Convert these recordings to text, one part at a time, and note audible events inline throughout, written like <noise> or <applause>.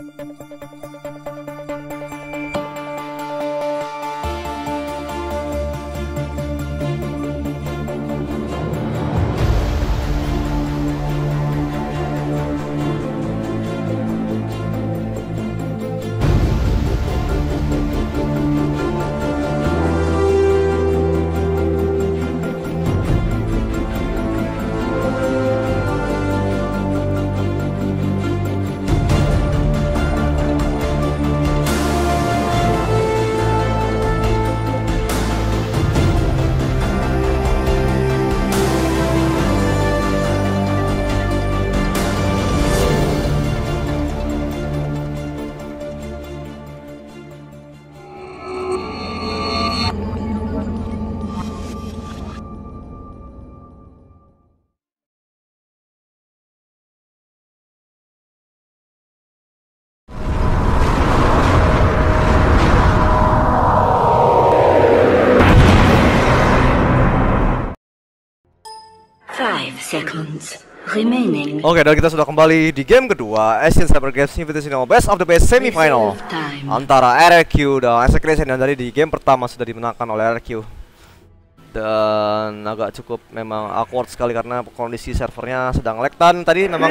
Five seconds remaining. Oke, dan kita sudah kembali di game kedua Asian Cyber Games Invitational Best of the Best Semifinal antara RRQ dan Execution yang tadi di game pertama sudah dimenangkan oleh RRQ dan agak cukup memang awkward sekali karena kondisi servernya sedang lag. Dan tadi memang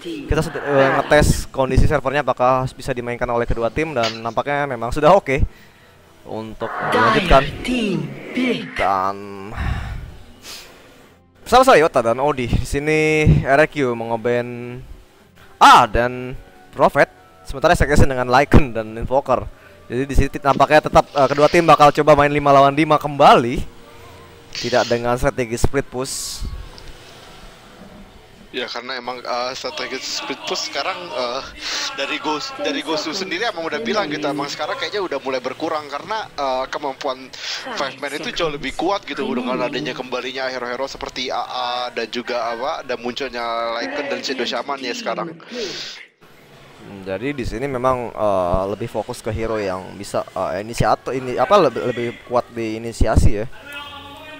kita sudah eh, ngetes kondisi servernya apakah bisa dimainkan oleh kedua tim dan nampaknya memang sudah oke. Untuk melanjutkan dan bersama saya Yota dan Odi di sini RQ mengoben A dan Prophet. Sementara Execution dengan Lycan dan Invoker. Jadi di sini nampaknya tetap eh, kedua tim bakal coba main 5 lawan 5 kembali. Tidak dengan strategi split push Ya karena emang uh, strategi split push sekarang uh, dari Ghost dari Ghostu sendiri emang udah bilang gitu emang sekarang kayaknya udah mulai berkurang karena uh, kemampuan five man itu jauh lebih kuat gitu dengan adanya kembalinya hero-hero seperti AA dan juga apa dan munculnya Lycan dan Shadow Shaman ya sekarang. Jadi di sini memang eh, lebih fokus ke hero yang bisa eh, inisiator ini apa lebih lebih kuat di inisiasi ya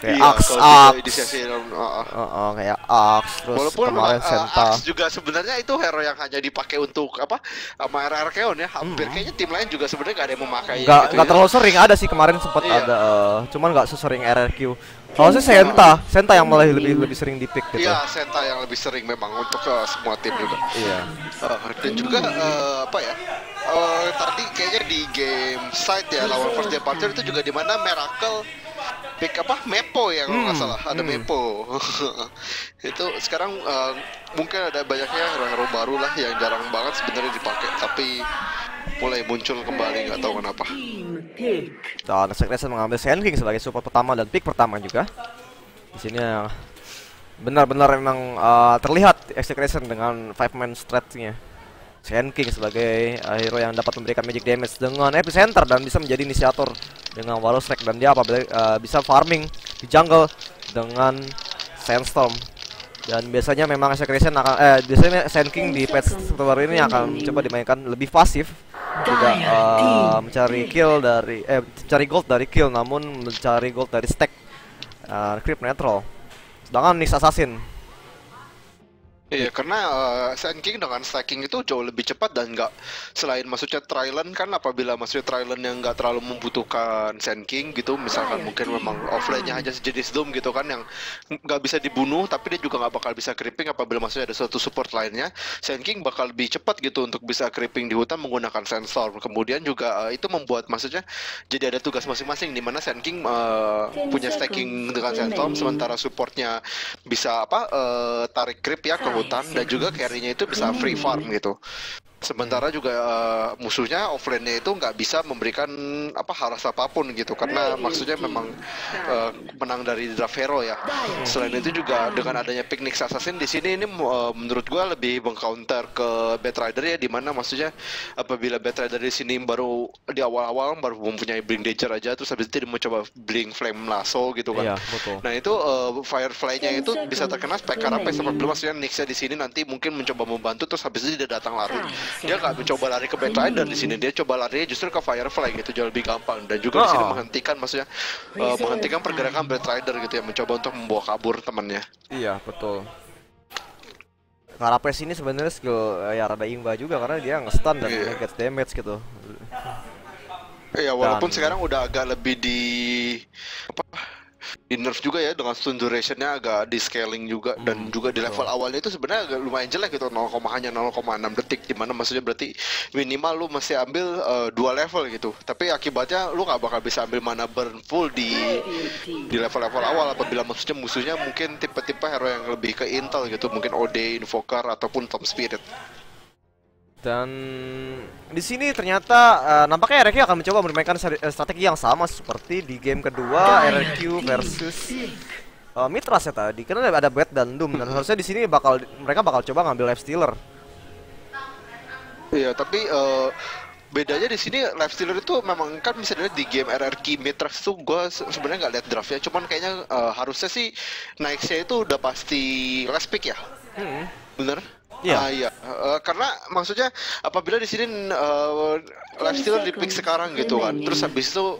kayak Iya, bisa Axe, inisiasi, uh, uh. Heeh, kayak Axe terus Walaupun kemarin uh, Senta juga sebenarnya itu hero yang hanya dipakai untuk apa sama RRKon ya hampir kayaknya tim lain juga sebenarnya gak ada yang memakai Hmm. nggak gitu nggak ya. terlalu sering ada sih kemarin sempat Iya. ada eh, cuman nggak sesering RRQ kalau sih Senta. Senta yang malah lebih lebih sering di pick gitu. Iya, Senta yang lebih sering memang untuk uh, semua tim juga. iya. Uh, dan juga uh, apa ya? Uh, tadi kayaknya di game side ya lawan first day partner itu juga di mana Miracle pick apa? Mepo ya kalau nggak Hmm, salah. Ada hmm. Mepo. <laughs> Itu sekarang uh, mungkin ada banyaknya hero-hero baru lah yang jarang banget sebenarnya dipakai. Tapi mulai muncul kembali nggak tahu kenapa. Dan Secretion mengambil Sand King sebagai support pertama dan pick pertama juga. Di sini benar-benar memang eh, terlihat Execution dengan five man stratnya Sand King sebagai eh, hero yang dapat memberikan magic damage dengan epicenter dan bisa menjadi inisiator dengan Warlock Strike. Dan dia apabila eh, bisa farming di jungle dengan Sandstorm. Dan biasanya memang Execution akan eh biasanya Sand King di patch terbaru ini akan coba dimainkan lebih pasif tidak eh, team mencari kill dari eh mencari gold dari kill namun mencari gold dari stack eh, creep neutral sedangkan Nyx Assassin Iya, karena uh, Sand King dengan stacking itu jauh lebih cepat dan nggak selain maksudnya Trilon kan apabila maksudnya Trilon yang nggak terlalu membutuhkan Sand King gitu, misalkan mungkin memang offline-nya hanya sejenis Doom gitu kan yang nggak bisa dibunuh tapi dia juga nggak bakal bisa creeping apabila maksudnya ada suatu support lainnya, Sand King bakal lebih cepat gitu untuk bisa creeping di hutan menggunakan Sandstorm. Kemudian juga uh, itu membuat maksudnya jadi ada tugas masing-masing di mana Sand King uh, punya stacking dengan Sandstorm sementara supportnya bisa apa uh, tarik creep ya ke hutan dan juga carry-nya itu bisa free farm gitu. Sementara juga uh, musuhnya offlane-nya itu nggak bisa memberikan apa haras apa pun gitu karena maksudnya memang uh, menang dari draft hero ya. Selain itu juga dengan adanya picnic assassin di sini ini uh, menurut gua lebih mengcounter ke Bat Rider ya di mana maksudnya apabila Bat Rider di sini baru di awal-awal baru mempunyai blink danger aja terus habis itu dia mau coba blink flame lasso gitu kan. Iya, betul. Nah itu uh, Firefly-nya itu bisa terkena spek karena apa belum maksudnya Nixnya di sini nanti mungkin mencoba membantu terus habis itu dia datang lari. Dia nggak mencoba lari ke Bat Rider di sini dia coba lari justru ke Firefly gitu jauh lebih gampang dan juga di sini Oh. menghentikan maksudnya uh, menghentikan pergerakan Bat Rider gitu ya mencoba untuk membawa kabur temannya. Iya betul. Karapes ini sebenarnya skill eh, ya rada imba juga karena dia nge-stun dan Iya. nge-get damage gitu. Ya walaupun Dan- sekarang udah agak lebih di apa di nerf juga ya dengan stun durationnya agak di scaling juga dan Hmm, juga di level betul. awalnya itu sebenarnya agak lumayan jelek gitu 0, hanya 0,6 detik di mana maksudnya berarti minimal lu mesti ambil eh, dua level gitu tapi akibatnya lu nggak bakal bisa ambil mana burn full di di level-level awal apabila maksudnya musuhnya mungkin tipe-tipe hero yang lebih ke intel gitu mungkin OD, Invoker ataupun Tom Spirit Dan di sini ternyata eh, nampaknya RRQ akan mencoba memainkan eh, strategi yang sama seperti di game kedua RRQ versus eh, Mitras ya tadi. Karena ada Bat dan Doom dan harusnya di sini bakal mereka bakal coba ngambil life stealer. Iya, tapi eh, bedanya di sini life stealer itu memang kan bisa dilihat di game RRQ Mitrax tuh gue sebenarnya nggak lihat draftnya, cuman kayaknya eh, harusnya sih naiknya itu udah pasti last pick ya, Hmm. bener? Iya. Ah, iya. Eh, karena maksudnya apabila di sini eh, life stealer di pick sekarang gitu kan, terus habis itu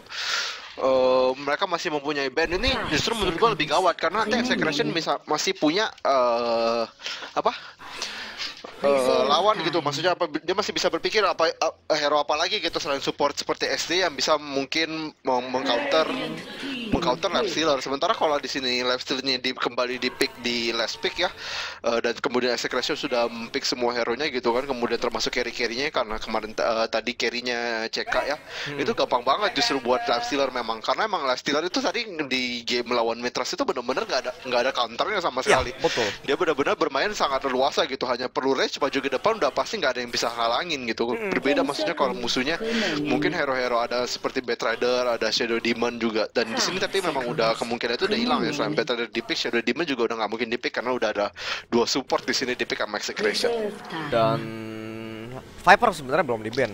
eh, mereka masih mempunyai band. Ini justru menurut gue lebih gawat karena nanti Execration bisa masih punya eh, apa eh, lawan gitu. Maksudnya apa dia masih bisa berpikir apa eh, hero apa lagi gitu selain support seperti SD yang bisa mungkin meng- mengcounter mengcounter life stealer sementara kalau di sini life stealernya di, kembali di pick di last pick ya eh, dan kemudian execution sudah pick semua hero nya gitu kan kemudian termasuk carry carrynya karena kemarin eh, tadi carrynya CK ya itu gampang banget justru buat life stealer memang. Karena emang life stealer itu tadi di game melawan Mitras itu benar-benar nggak ada nggak ada counternya sama Ya, sekali. betul. dia benar-benar bermain sangat leluasa gitu hanya perlu rage maju ke depan udah pasti nggak ada yang bisa halangin gitu. Berbeda maksudnya kalau musuhnya mungkin hero-hero ada seperti Batrider ada Shadow Demon juga dan di sini tapi memang udah kemungkinan itu udah hilang ya selain Batrider di pick Shadow Demon juga udah nggak mungkin di pick karena udah ada dua support di sini di pick sama Execration Dan Viper sebenarnya belum di ban.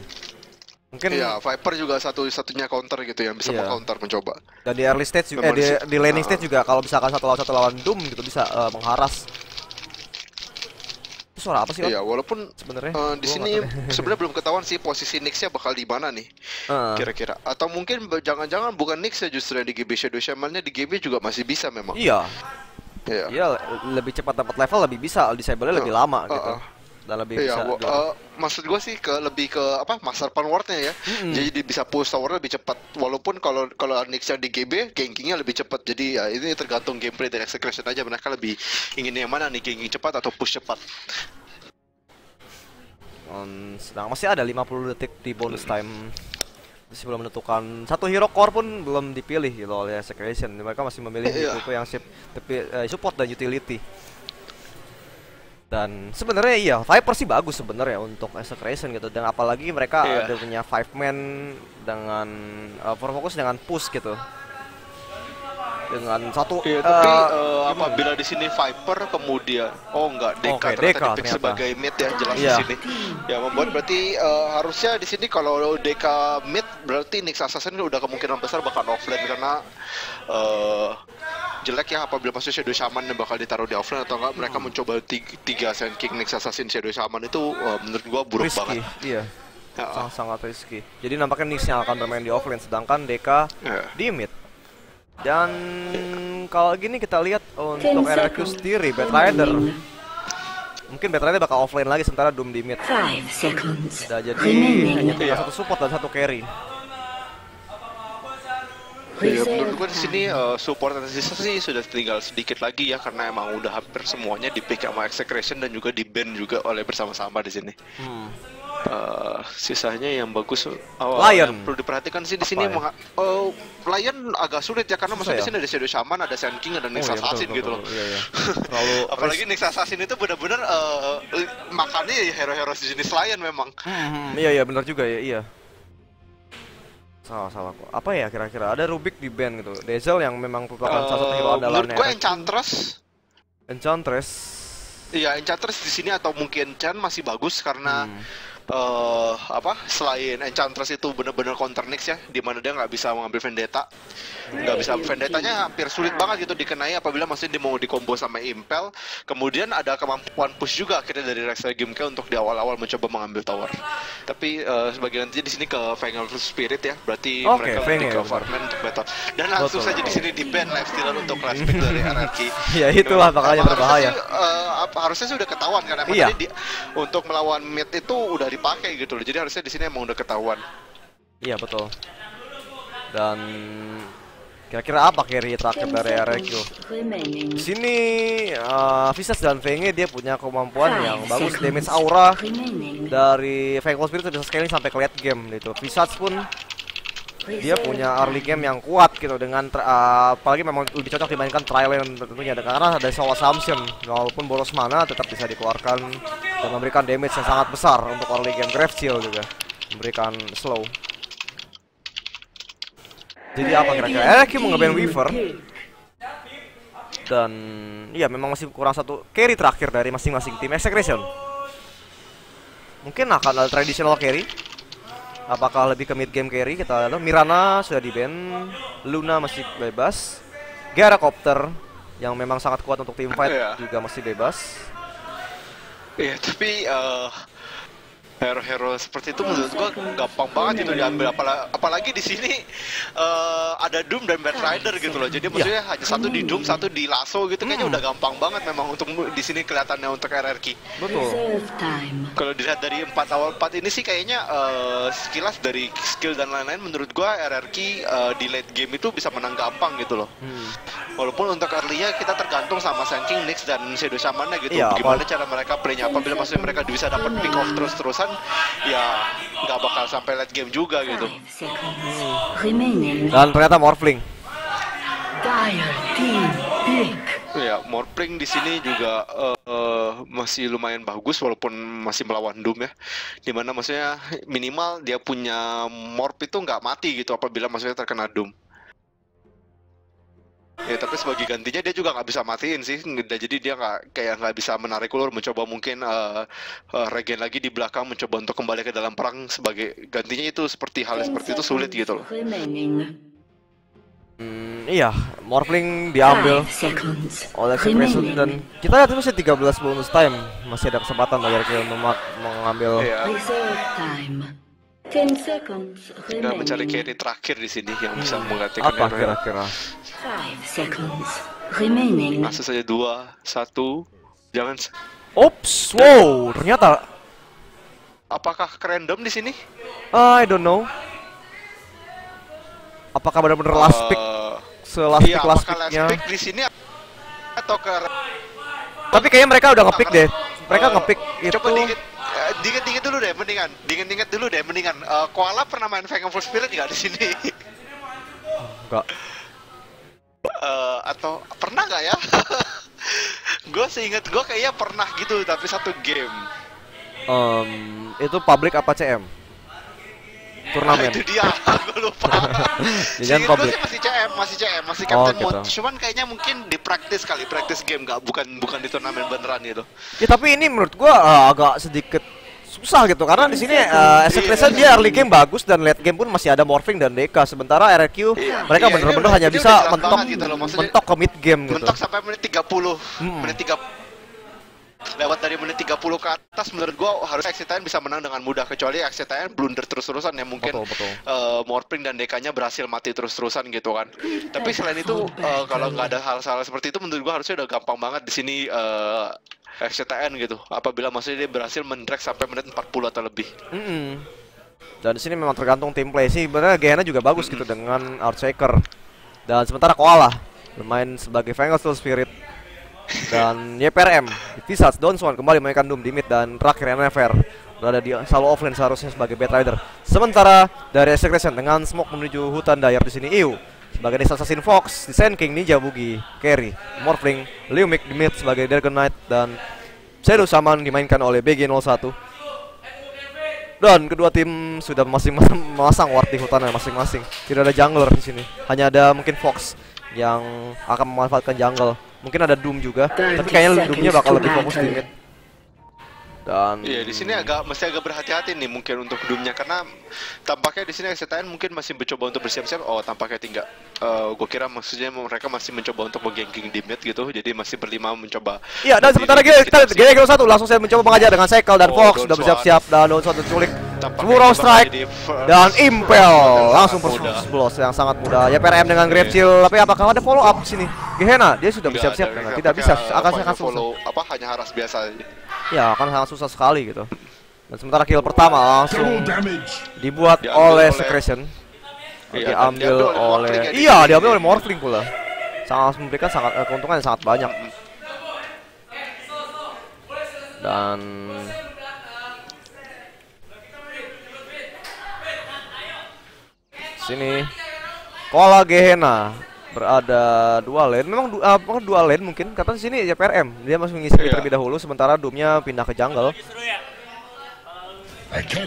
Mungkin Iya, Viper juga satu-satunya counter gitu yang bisa Iya. counter mencoba. dan di early stage juga, eh, di, di laning Ah. stage juga kalau misalkan satu lawan satu lawan Doom gitu bisa eh, mengharas. Itu suara apa sih? Iya, walaupun Sebenarnya eh, di sini sebenarnya belum ketahuan sih posisi Nyx-nya bakal di mana nih. Heeh. kira-kira atau mungkin jangan-jangan bukan Nyx ya justru yang di GB Shadow Shaman-nya di GB juga masih bisa memang Iya, Iya. iya le- lebih cepat dapat level lebih bisa, disable-nya lebih Uh, lama uh, gitu. uh. Dan lebih Iya, bisa gua- eh, maksud gua sih ke lebih ke apa master ward-nya ya. Mm-mm. Jadi dia bisa push tower lebih cepat. Walaupun kalau kalau yang di GB gankingnya lebih cepat. Jadi ya ini tergantung gameplay dari execution aja mereka lebih ingin yang mana nih ganking cepat atau push cepat. On, sedang masih ada 50 detik di bonus time. Masih belum menentukan satu hero core pun belum dipilih gitu oleh Secretion. Mereka masih memilih Iya. tipe yang sip, tapi, eh, support dan utility. Dan sebenarnya iya, Viper sih bagus sebenarnya untuk Execration gitu dan apalagi mereka Iya. ada punya five man dengan eh, fokus dengan push gitu. Dengan satu Iya, tapi eh, eh, apabila di sini Viper kemudian oh enggak Deka Oke, ternyata Deka ternyata. sebagai mid ya jelas Iya. di sini. Ya membuat berarti eh, harusnya di sini kalau Deka mid berarti Nyx Assassin udah kemungkinan besar bakal offlane karena eh jelek ya apabila masuk Shadow Shaman yang bakal ditaruh di offlane atau enggak mereka mencoba tiga, tiga Sand King Nyx Assassin Shadow Shaman itu eh, menurut gua buruk risky, banget. iya. Ya, Sangat, sangat risky. Jadi nampaknya Nix yang akan bermain di offlane sedangkan Deka ya. di mid. Dan kalau gini kita lihat untuk RQ sendiri Batrider mungkin Batrider bakal offline lagi sementara Doom di mid. Five seconds. Udah jadi hanya tinggal satu support dan satu carry. Ya, menurut gue di sini eh, support dan sisa sih sudah tinggal sedikit lagi ya karena emang udah hampir semuanya di pick sama execution dan juga di ban juga oleh bersama-sama di sini. Hmm. Eh, sisanya yang bagus oh, Lion. yang perlu diperhatikan sih di sini ya? oh, Lion agak sulit ya karena maksudnya di ya? sini ada Shadow Shaman, ada Sand King, ada Nyx Oh, iya, betul, Assassin betul, gitu loh. Iya, iya. Terlalu <laughs> Apalagi Nyx Assassin itu benar-benar eh, makannya ya hero-hero sejenis Lion memang. Hmm, iya iya benar juga ya iya. Salah salah kok. Apa ya kira-kira? Ada Rubik di band gitu. Dazzle yang memang merupakan salah satu hero Eh, menurut andalannya. gue Enchantress Enchantress. Iya, Enchantress di sini atau mungkin Chan masih bagus karena Hmm. Eh apa selain Enchantress itu bener-bener counter Nyx ya di mana dia nggak bisa mengambil Vendetta nggak bisa Vendetta-nya hampir sulit banget gitu dikenai apabila masih di mau dikombo sama Impel kemudian ada kemampuan push juga akhirnya dari Rex Gimke untuk di awal-awal mencoba mengambil tower tapi eh, sebagai nanti di sini ke Fangel Spirit ya berarti Oke, mereka lebih ke. Farman untuk battle dan langsung Betul. saja di sini di ban lifestealer untuk last pick dari <laughs> RRQ Ya, itulah makanya berbahaya. harusnya sih, eh, apa harusnya sih udah ketahuan emang Iya. di- untuk melawan mid itu udah dipakai gitu loh jadi harusnya di sini emang udah ketahuan Iya betul. Dan kira-kira apa carry terakhir 10 dari RQ? Di sini uh, Visas dan Venge dia punya kemampuan yang bagus damage aura dari Fangel Spirit bisa scaling sampai ke late game gitu. Visas pun dia punya early game yang kuat gitu dengan uh, apalagi memang lebih cocok dibandingkan Trilane tentunya karena ada Soul Assumption walaupun boros mana tetap bisa dikeluarkan dan memberikan damage yang sangat besar untuk early game Grave Chill juga. Memberikan slow. Jadi apa kira-kira? RQ mau nge-ban Weaver. Dan iya memang masih kurang satu carry terakhir dari masing-masing tim. Execration. Mungkin akan ada traditional carry. Apakah lebih ke mid game carry? Kita lihat Mirana sudah di ban Luna masih bebas. Gyrocopter yang memang sangat kuat untuk tim fight Iya. juga masih bebas Iya, tapi eh, hero-hero seperti itu menurut gua gampang banget itu diambil apalagi, apalagi di sini eh, ada Doom dan Bad Rider gitu loh. Jadi maksudnya hanya satu di Doom, satu di Lasso gitu kayaknya Hmm. udah gampang banget memang untuk di sini kelihatannya untuk RRQ. betul. Kalau dilihat dari empat awal empat ini sih kayaknya eh, sekilas dari skill dan lain-lain menurut gua RRQ eh, di late game itu bisa menang gampang gitu loh. Hmm. Walaupun untuk early-nya kita tergantung sama Sand King, Nyx dan Shadow Shaman gitu. Iya, Gimana cara mereka playnya apabila maksudnya mereka bisa dapat pick off terus-terusan, ya nggak bakal sampai late game juga gitu. Dan ternyata Morphling Dire team pick. Ya, Morpling di sini juga eh, eh, masih lumayan bagus walaupun masih melawan Doom ya. Di mana maksudnya minimal dia punya Morp itu nggak mati gitu apabila maksudnya terkena Doom. Ya tapi sebagai gantinya dia juga nggak bisa matiin sih, Dan jadi dia nggak kayak nggak bisa menarik ulur, mencoba mungkin eh, eh, regen lagi di belakang, mencoba untuk kembali ke dalam perang. Sebagai gantinya itu seperti hal seperti itu sulit gitu loh. Hmm, iya Morphling diambil oleh remaining. dan kita lihat ini masih 13 bonus time. Masih ada kesempatan bagi untuk ma- mengambil Ya, Tinggal mencari carry terakhir di sini yang bisa menggantikan apa hero-hero. kira-kira Five seconds remaining. Langsung saja dua, satu, jangan. Ops, wow, ternyata Apakah random di sini? I don't know. Apakah benar-benar last pick, Eh, selast iya, pick last apakah last picknya? pick di sini atau ke Tapi kayaknya mereka udah ngepick deh. Mereka ngepick itu. Coba dingin, eh, dingin-dingin dulu deh, mendingan. Dingin-dingin dulu deh, mendingan. Eh, Koala pernah main Fang Full Spirit nggak di sini? Enggak. Eh, atau pernah nggak ya? <laughs> gue seingat gue kayaknya pernah gitu, tapi satu game. Em, itu public apa CM? Turnamen. <laughs> itu dia, gue lupa. <laughs> Jangan gue public. sih masih CM, masih CM, masih Oh, Captain gitu. Mode. Cuman kayaknya mungkin di praktis kali, praktis game nggak, bukan bukan di turnamen beneran gitu. Ya tapi ini menurut gua eh, agak sedikit susah gitu karena di sini uh, dia early game bagus dan late game pun masih ada Morphing dan Deka sementara RQ Iya, mereka iya, bener-bener ini hanya bisa mentok gitu loh, mentok ke mid game gitu. mentok sampai menit 30 Hmm. menit 3 lewat dari menit 30 ke atas menurut gua harus Excitain bisa menang dengan mudah kecuali Excitain blunder terus-terusan ya mungkin Betul, betul. Morpring dan Dekanya berhasil mati terus-terusan gitu kan tapi selain itu eh, kalau nggak ada hal-hal seperti itu menurut gua harusnya udah gampang banget di sini eh, XCTN gitu apabila maksudnya dia berhasil mendrag sampai menit 40 atau lebih Mm-mm. Dan di sini memang tergantung tim play sih. Sebenarnya Gena juga bagus gitu dengan Earthshaker. Dan sementara Koala bermain sebagai Fangal Soul Spirit dan YPRM Visage Donswan kembali mainkan Doom di mid dan terakhir NFR berada di selalu offlane seharusnya sebagai Bad Rider. Sementara dari Execution dengan smoke menuju hutan Dayar di sini Iu sebagai Assassin Fox, di Sand King Ninja Bugi, Carry, Morphling, Liumik di mid sebagai Dragon Knight dan Shadow Shaman dimainkan oleh BG01. Dan kedua tim sudah masing <laughs> memasang ward di hutannya masing-masing. Tidak ada jungler di sini. Hanya ada mungkin Fox yang akan memanfaatkan jungle. Mungkin ada Doom juga, tapi kayaknya Doomnya bakal lebih fokus di mid. Dan Iya, di sini agak mesti agak berhati-hati nih mungkin untuk doomnya karena tampaknya di sini STN mungkin masih mencoba untuk bersiap-siap. Oh, tampaknya tinggal. Eh gue kira maksudnya mereka masih mencoba untuk mengganking di mid gitu, jadi masih berlima mencoba. Iya, dan sementara kita kita GG satu langsung saya mencoba mengajar dengan Cycle dan Oh, Fox sudah bersiap-siap dan Don Swan terculik. Burrow strike dan Impel langsung blows yang sangat mudah. Ya PRM dengan Grave Chill, tapi apakah ada follow up sini? Gehenna dia sudah ada, dengan nggak tidak bisa akan sangat susah. follow apa hanya haras biasa aja. Ya, akan sangat susah sekali gitu. Dan sementara kill pertama langsung dibuat oleh Secretion. Iya, diambil oleh ya Iya, diambil oleh Morphling pula. Sangat memberikan sangat eh, keuntungan yang sangat banyak. Dan sini Koala Gehenna berada dua lane. Memang du, apa dua lane mungkin di sini ya PRM dia masih mengisi Iya. terlebih dahulu sementara Doomnya pindah ke jungle.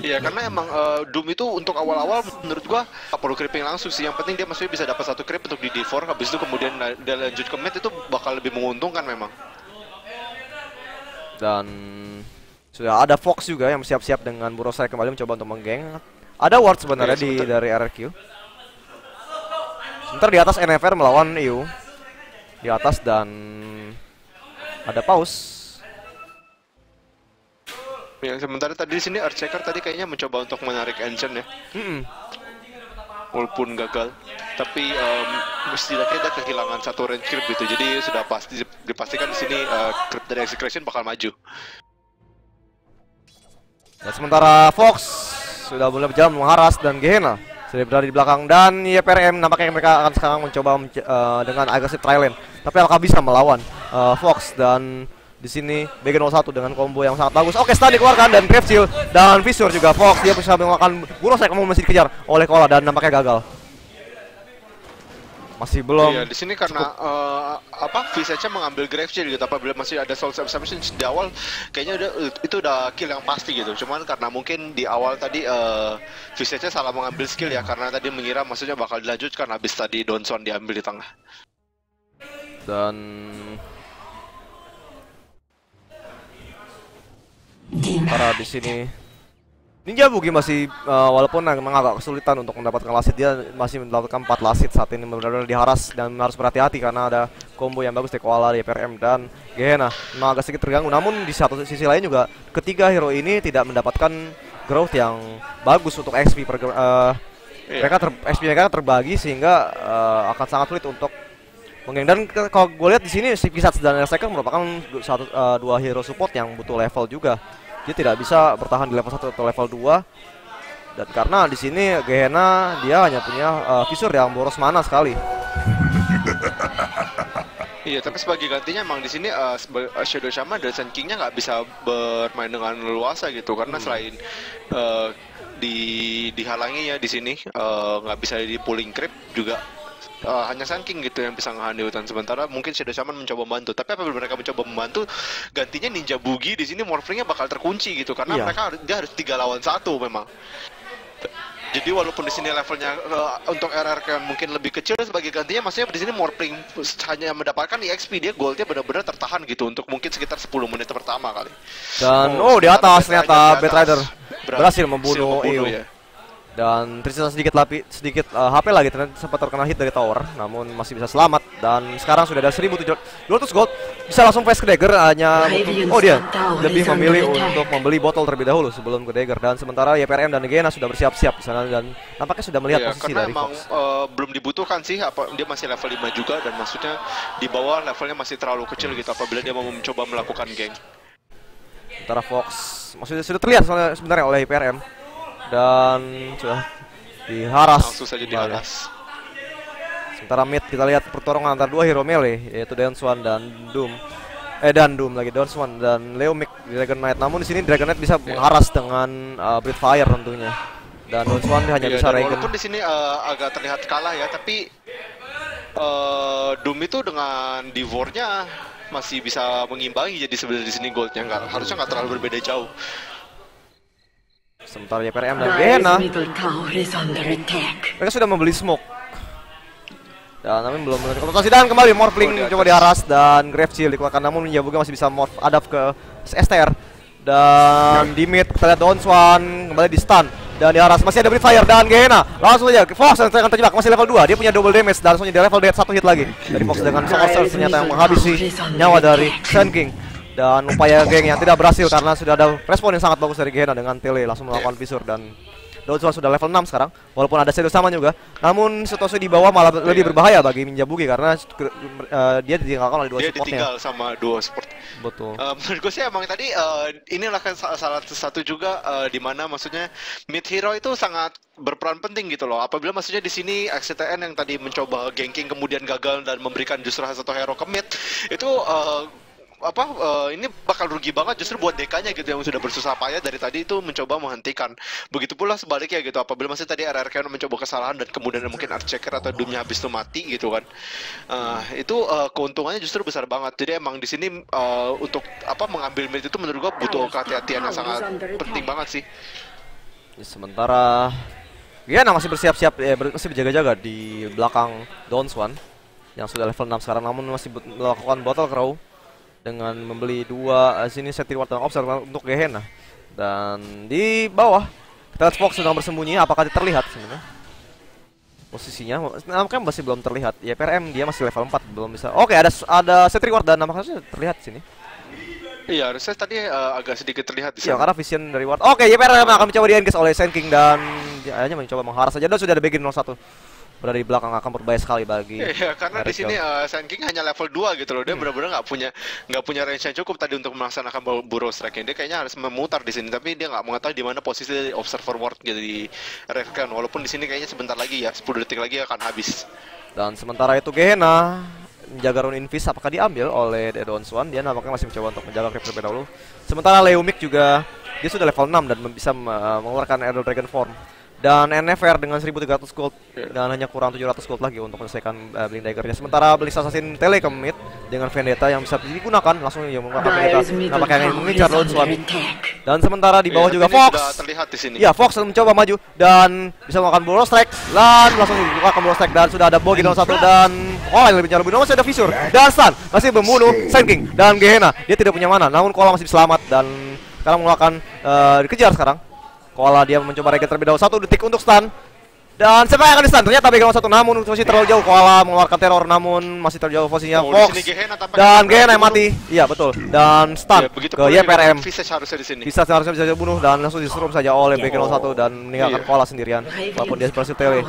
Iya, karena emang eh, Doom itu untuk awal-awal menurut gua nggak perlu creeping langsung sih. Yang penting dia maksudnya bisa dapat satu creep untuk di D4, habis itu kemudian dia lanjut ke mid itu bakal lebih menguntungkan memang. dan sudah ada Fox juga yang siap-siap dengan Burrow Strike kembali mencoba untuk menggeng. Ada ward sebenarnya Oke, di sebentar. dari RRQ. Sebentar di atas NFR melawan EU. Di atas dan ada pause. Ya, sementara tadi di sini Earthshaker tadi kayaknya mencoba untuk menarik engine ya, Mm-mm. walaupun gagal. Tapi em, setidaknya dia kehilangan satu range creep gitu. Jadi sudah pasti dipastikan di sini eh, creep dari Execution bakal maju. Dan sementara Fox sudah mulai berjalan mengharas dan Gehenna sudah berada di belakang dan ya PRM nampaknya mereka akan sekarang mencoba menc- eh, dengan agresif Trilane. Tapi apakah bisa melawan eh, Fox dan di sini BG01 dengan combo yang sangat bagus. Oke, stun dikeluarkan dan Grave dan Fissure juga Fox dia bisa mengeluarkan saya kamu masih dikejar oleh Kola dan nampaknya gagal. Masih belum. Iya, di sini karena eh, apa Visage mengambil Grave Shield gitu apabila masih ada Soul Submission di awal kayaknya udah itu udah kill yang pasti gitu. Cuman karena mungkin di awal tadi eh Visage salah mengambil skill ya karena tadi mengira maksudnya bakal dilanjutkan habis tadi Donson diambil di tengah. dan para di sini Ninja Bugi masih uh, walaupun memang agak kesulitan untuk mendapatkan lasit dia masih mendapatkan 4 lasit saat ini. Benar-benar diharas dan harus berhati-hati karena ada combo yang bagus dari Koala di PRM dan Gehenna. Memang agak sedikit terganggu namun di satu sisi lain juga ketiga hero ini tidak mendapatkan growth yang bagus untuk XP per uh, mereka ter, XP mereka terbagi sehingga uh, akan sangat sulit untuk menggeng dan kalau gue lihat di sini si Pisats dan Elseker merupakan satu uh, dua hero support yang butuh level juga. Dia tidak bisa bertahan di level 1 atau level 2. Dan karena di sini Gehenna dia hanya punya uh, Fissure yang boros mana sekali. <laughs> Iya, tapi sebagai gantinya emang di sini eh, eh, Shadow Shaman dan Sun King-nya nggak bisa bermain dengan leluasa gitu karena selain eh, di dihalangi ya di sini eh, nggak bisa di pulling creep juga eh, hanya Sun King gitu yang bisa ngehandi hutan sementara mungkin Shadow Shaman mencoba membantu tapi apabila mereka mencoba membantu gantinya Ninja Bugi di sini Morphling-nya bakal terkunci gitu karena Iya. mereka dia harus tiga lawan satu memang jadi walaupun di sini levelnya eh, untuk RRQ mungkin lebih kecil sebagai gantinya maksudnya di sini Morphling hanya mendapatkan EXP dia goldnya benar-benar tertahan gitu untuk mungkin sekitar 10 menit pertama kali. Dan Oh, oh, di atas ternyata di Bad atas. Rider Ber- berhasil membunuh membunuh, ya. Dan tersisa sedikit lapi, sedikit uh, HP lagi ternyata sempat terkena hit dari tower, namun masih bisa selamat. Dan sekarang sudah ada 1700 gold. Bisa langsung face ke dagger hanya oh dia lebih memilih untuk membeli botol terlebih dahulu sebelum ke dagger. Dan sementara YPRM dan Gena sudah bersiap-siap di sana dan nampaknya sudah melihat Iya, posisi karena dari emang Fox. eh, belum dibutuhkan sih apa dia masih level 5 juga dan maksudnya di bawah levelnya masih terlalu kecil gitu apabila dia mau mencoba melakukan geng. Sementara Fox maksudnya sudah terlihat soalnya sebenarnya oleh YPRM dan sudah diharas. Langsung saja di kembali. atas. Sementara mid kita lihat pertarungan antara dua hero melee yaitu Dawn Swan dan Doom. Eh dan Doom lagi Dawn Swan dan Leomik Dragon Knight. Namun di sini Dragon Knight bisa mengharas dengan uh, Breath Fire tentunya. Dan Dawn Swan hanya Iya, bisa Regen. walaupun di sini eh, agak terlihat kalah ya, tapi eh Doom itu dengan Devour-nya masih bisa mengimbangi jadi sebenarnya di sini goldnya nggak harusnya nggak terlalu berbeda jauh. Sementara YPRM dan attack. mereka sudah membeli smoke. Dan namun belum menemukan rotasi dan. Kembali Morphling Oh, coba atas. diharas dan Grave Shield dikeluarkan. Namun Ninja Buga masih bisa morph adapt ke STR Dan di mid kita lihat Don Swan kembali di stun. Dan di aras masih ada Fire dan Gehenna. Langsung saja Fox yang akan terjebak masih level 2 dia punya double damage dan langsungnya di level dead satu hit lagi. Dari Fox dengan Sorcerer ternyata yang menghabisi nyawa dari Sand King dan upaya geng yang tidak berhasil karena sudah ada respon yang sangat bagus dari Gehenna dengan Tele langsung melakukan visur dan Dodson sudah level 6 sekarang. Walaupun ada Shadow sama juga namun Sutosu di bawah malah lebih berbahaya bagi Minjabuki karena uh, dia ditinggalkan oleh dua dia supportnya. ditinggal sama dua support. Betul. Uh, menurut gue sih emang tadi uh, inilah kan salah, satu juga uh, di mana maksudnya mid hero itu sangat berperan penting gitu loh. Apabila maksudnya di sini XCTN yang tadi mencoba ganking kemudian gagal dan memberikan justru satu hero ke mid itu uh, apa uh, ini bakal rugi banget justru buat dekanya gitu yang sudah bersusah payah dari tadi itu mencoba menghentikan. Begitu pula sebaliknya gitu. Apabila masih tadi RRQ mencoba kesalahan dan kemudian mungkin Archecker atau Doomnya habis itu mati gitu kan. Uh, itu uh, keuntungannya justru besar banget. Jadi emang di sini uh, untuk apa mengambil mid itu menurut gua butuh kehati-hatian yang sangat penting banget sih. Ya, sementara Giana masih bersiap-siap ya ber- masih berjaga-jaga di belakang Don Swan yang sudah level 6 sekarang namun masih melakukan bottle crow dengan membeli dua uh, sini set reward dan observer untuk Gehenna dan di bawah kita lihat Fox sedang bersembunyi apakah dia terlihat sebenarnya? Posisinya nampaknya masih belum terlihat. Ya PRM dia masih level 4 belum bisa. Oke ada ada set reward dan nampaknya terlihat sini. Iya, harusnya tadi uh, agak sedikit terlihat di Iya, sana. karena vision dari Ward. Oke, YPR akan mencoba di engage oleh Sand King dan hanya mencoba mengharas saja. Dan sudah ada Begin 01 berada di belakang akan berbahaya sekali bagi Iya, karena di Eric sini Young. uh, Sand King hanya level 2 gitu loh. Dia benar-benar nggak punya nggak punya range yang cukup tadi untuk melaksanakan bu- burrow strike Dia kayaknya harus memutar di sini, tapi dia nggak mengetahui di mana posisi dari observer ward gitu di. Walaupun di sini kayaknya sebentar lagi ya, 10 detik lagi akan habis. dan sementara itu Gehenna menjaga rune invis apakah diambil oleh Dedon Swan dia nampaknya masih mencoba untuk menjaga creep terlebih dahulu sementara Leumik juga dia sudah level 6 dan bisa mengeluarkan Elder Dragon Form dan NFR dengan 1300 gold dan hanya kurang 700 gold lagi untuk menyelesaikan uh, Blind Dagger-nya. Sementara Blitz Assassin Tele ke mid dengan Vendetta yang bisa digunakan langsung ya menggunakan Vendetta. Ingin tower mengincar is Lord Swan. attack. Dan sementara di bawah Iya, juga ini Fox. terlihat di sini. Ya, Fox mencoba maju dan bisa melakukan blow strike dan langsung dibuka blow strike dan sudah ada Bogi dalam satu dan oh yang lebih jauh lebih masih ada Visur dan Stun masih membunuh Sand King dan Gehenna dia tidak punya mana namun Koala masih selamat dan sekarang mengeluarkan eh, dikejar sekarang Koala dia mencoba regen terlebih dahulu. Satu detik untuk stun dan siapa yang akan di stun? Ternyata background satu namun posisi terlalu jauh Koala mengeluarkan teror namun masih terlalu jauh posisinya Oh, Fox. dan Gehenna yang mati. Iya betul. Dan stun Ya, begitu ke YPRM dengan Visage harusnya di sini. bisa seharusnya bisa dibunuh dan langsung diserum saja oleh Oh. satu dan meninggalkan Iya. Koala sendirian walaupun dia berhasil tele.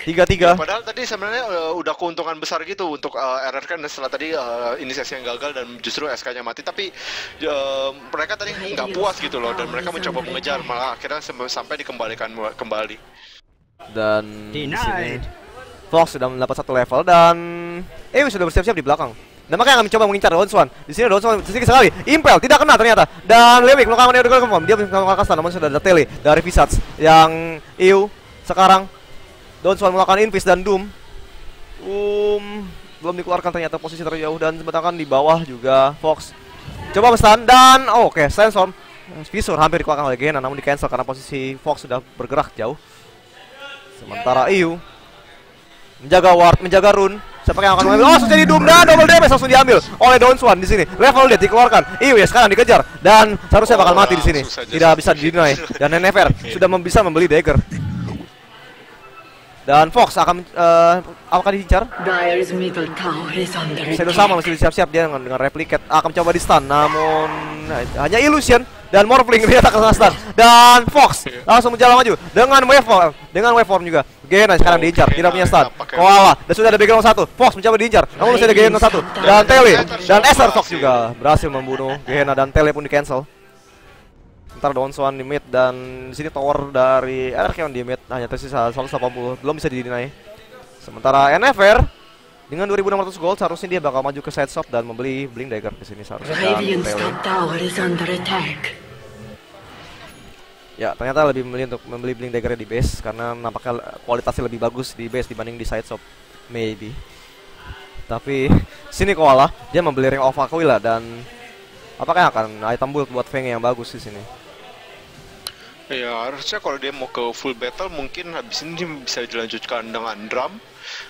Tiga tiga Padahal tadi sebenarnya uh, udah keuntungan besar gitu untuk uh, RR kan setelah tadi uh, inisiasi yang gagal dan justru SK-nya mati. Tapi uh, mereka tadi nggak puas gitu loh dan mereka mencoba mengejar malah akhirnya sampai dikembalikan kembali. Dan di sini Fox sudah mendapat satu level dan eh sudah bersiap-siap di belakang dan makanya akan mencoba mengincar Don Swan. Di sini Don Swan sedikit sekali. Impel tidak kena ternyata. Dan Lewik melakukan dia udah confirm. Dia melakukan stun namun sudah ada tele dari Visage yang Iu sekarang Don Swan melakukan invis dan Doom. Um, belum dikeluarkan ternyata posisi terjauh dan sebenarnya di bawah juga Fox. Coba stun dan oh, oke Sandstorm Visur hampir dikeluarkan oleh Gena namun di cancel karena posisi Fox sudah bergerak jauh. Sementara Iu menjaga ward, menjaga rune. Siapa yang akan mengambil? Oh, sudah jadi Doom dan double damage langsung diambil oleh Don Swan di sini. Level dia dikeluarkan. Iu ya sekarang dikejar dan seharusnya bakal mati di sini. Tidak bisa didinai dan NFR <laughs> sudah bisa membeli dagger. Dan Fox akan eh, akan diincar. Under Shadow sama masih siap-siap dia dengan, dengan replicate akan coba di stun namun nah, hanya illusion dan Morphling ternyata kena stun. Dan Fox langsung menjalan maju dengan waveform dengan waveform juga. Gena sekarang Oh, diincar tidak punya stun. Koala dan sudah ada background satu. Fox mencoba diincar namun masih ada Gena satu. Dan Tele dan Esther Fox juga berhasil membunuh Gena dan Tele pun di cancel Ntar Don Swan di mid dan di sini tower dari RK di mid hanya tersisa 180 belum bisa didinai. Sementara NFR dengan 2600 gold seharusnya dia bakal maju ke side shop dan membeli Blink Dagger di sini seharusnya. Ya, ternyata lebih memilih untuk membeli Blink Dagger di base karena nampaknya kualitasnya lebih bagus di base dibanding di side shop. Maybe. Tapi <laughs> sini Koala dia membeli Ring of Aquila dan apakah akan item build buat Feng yang bagus di sini? Ya harusnya kalau dia mau ke full battle mungkin habis ini dia bisa dilanjutkan dengan drum.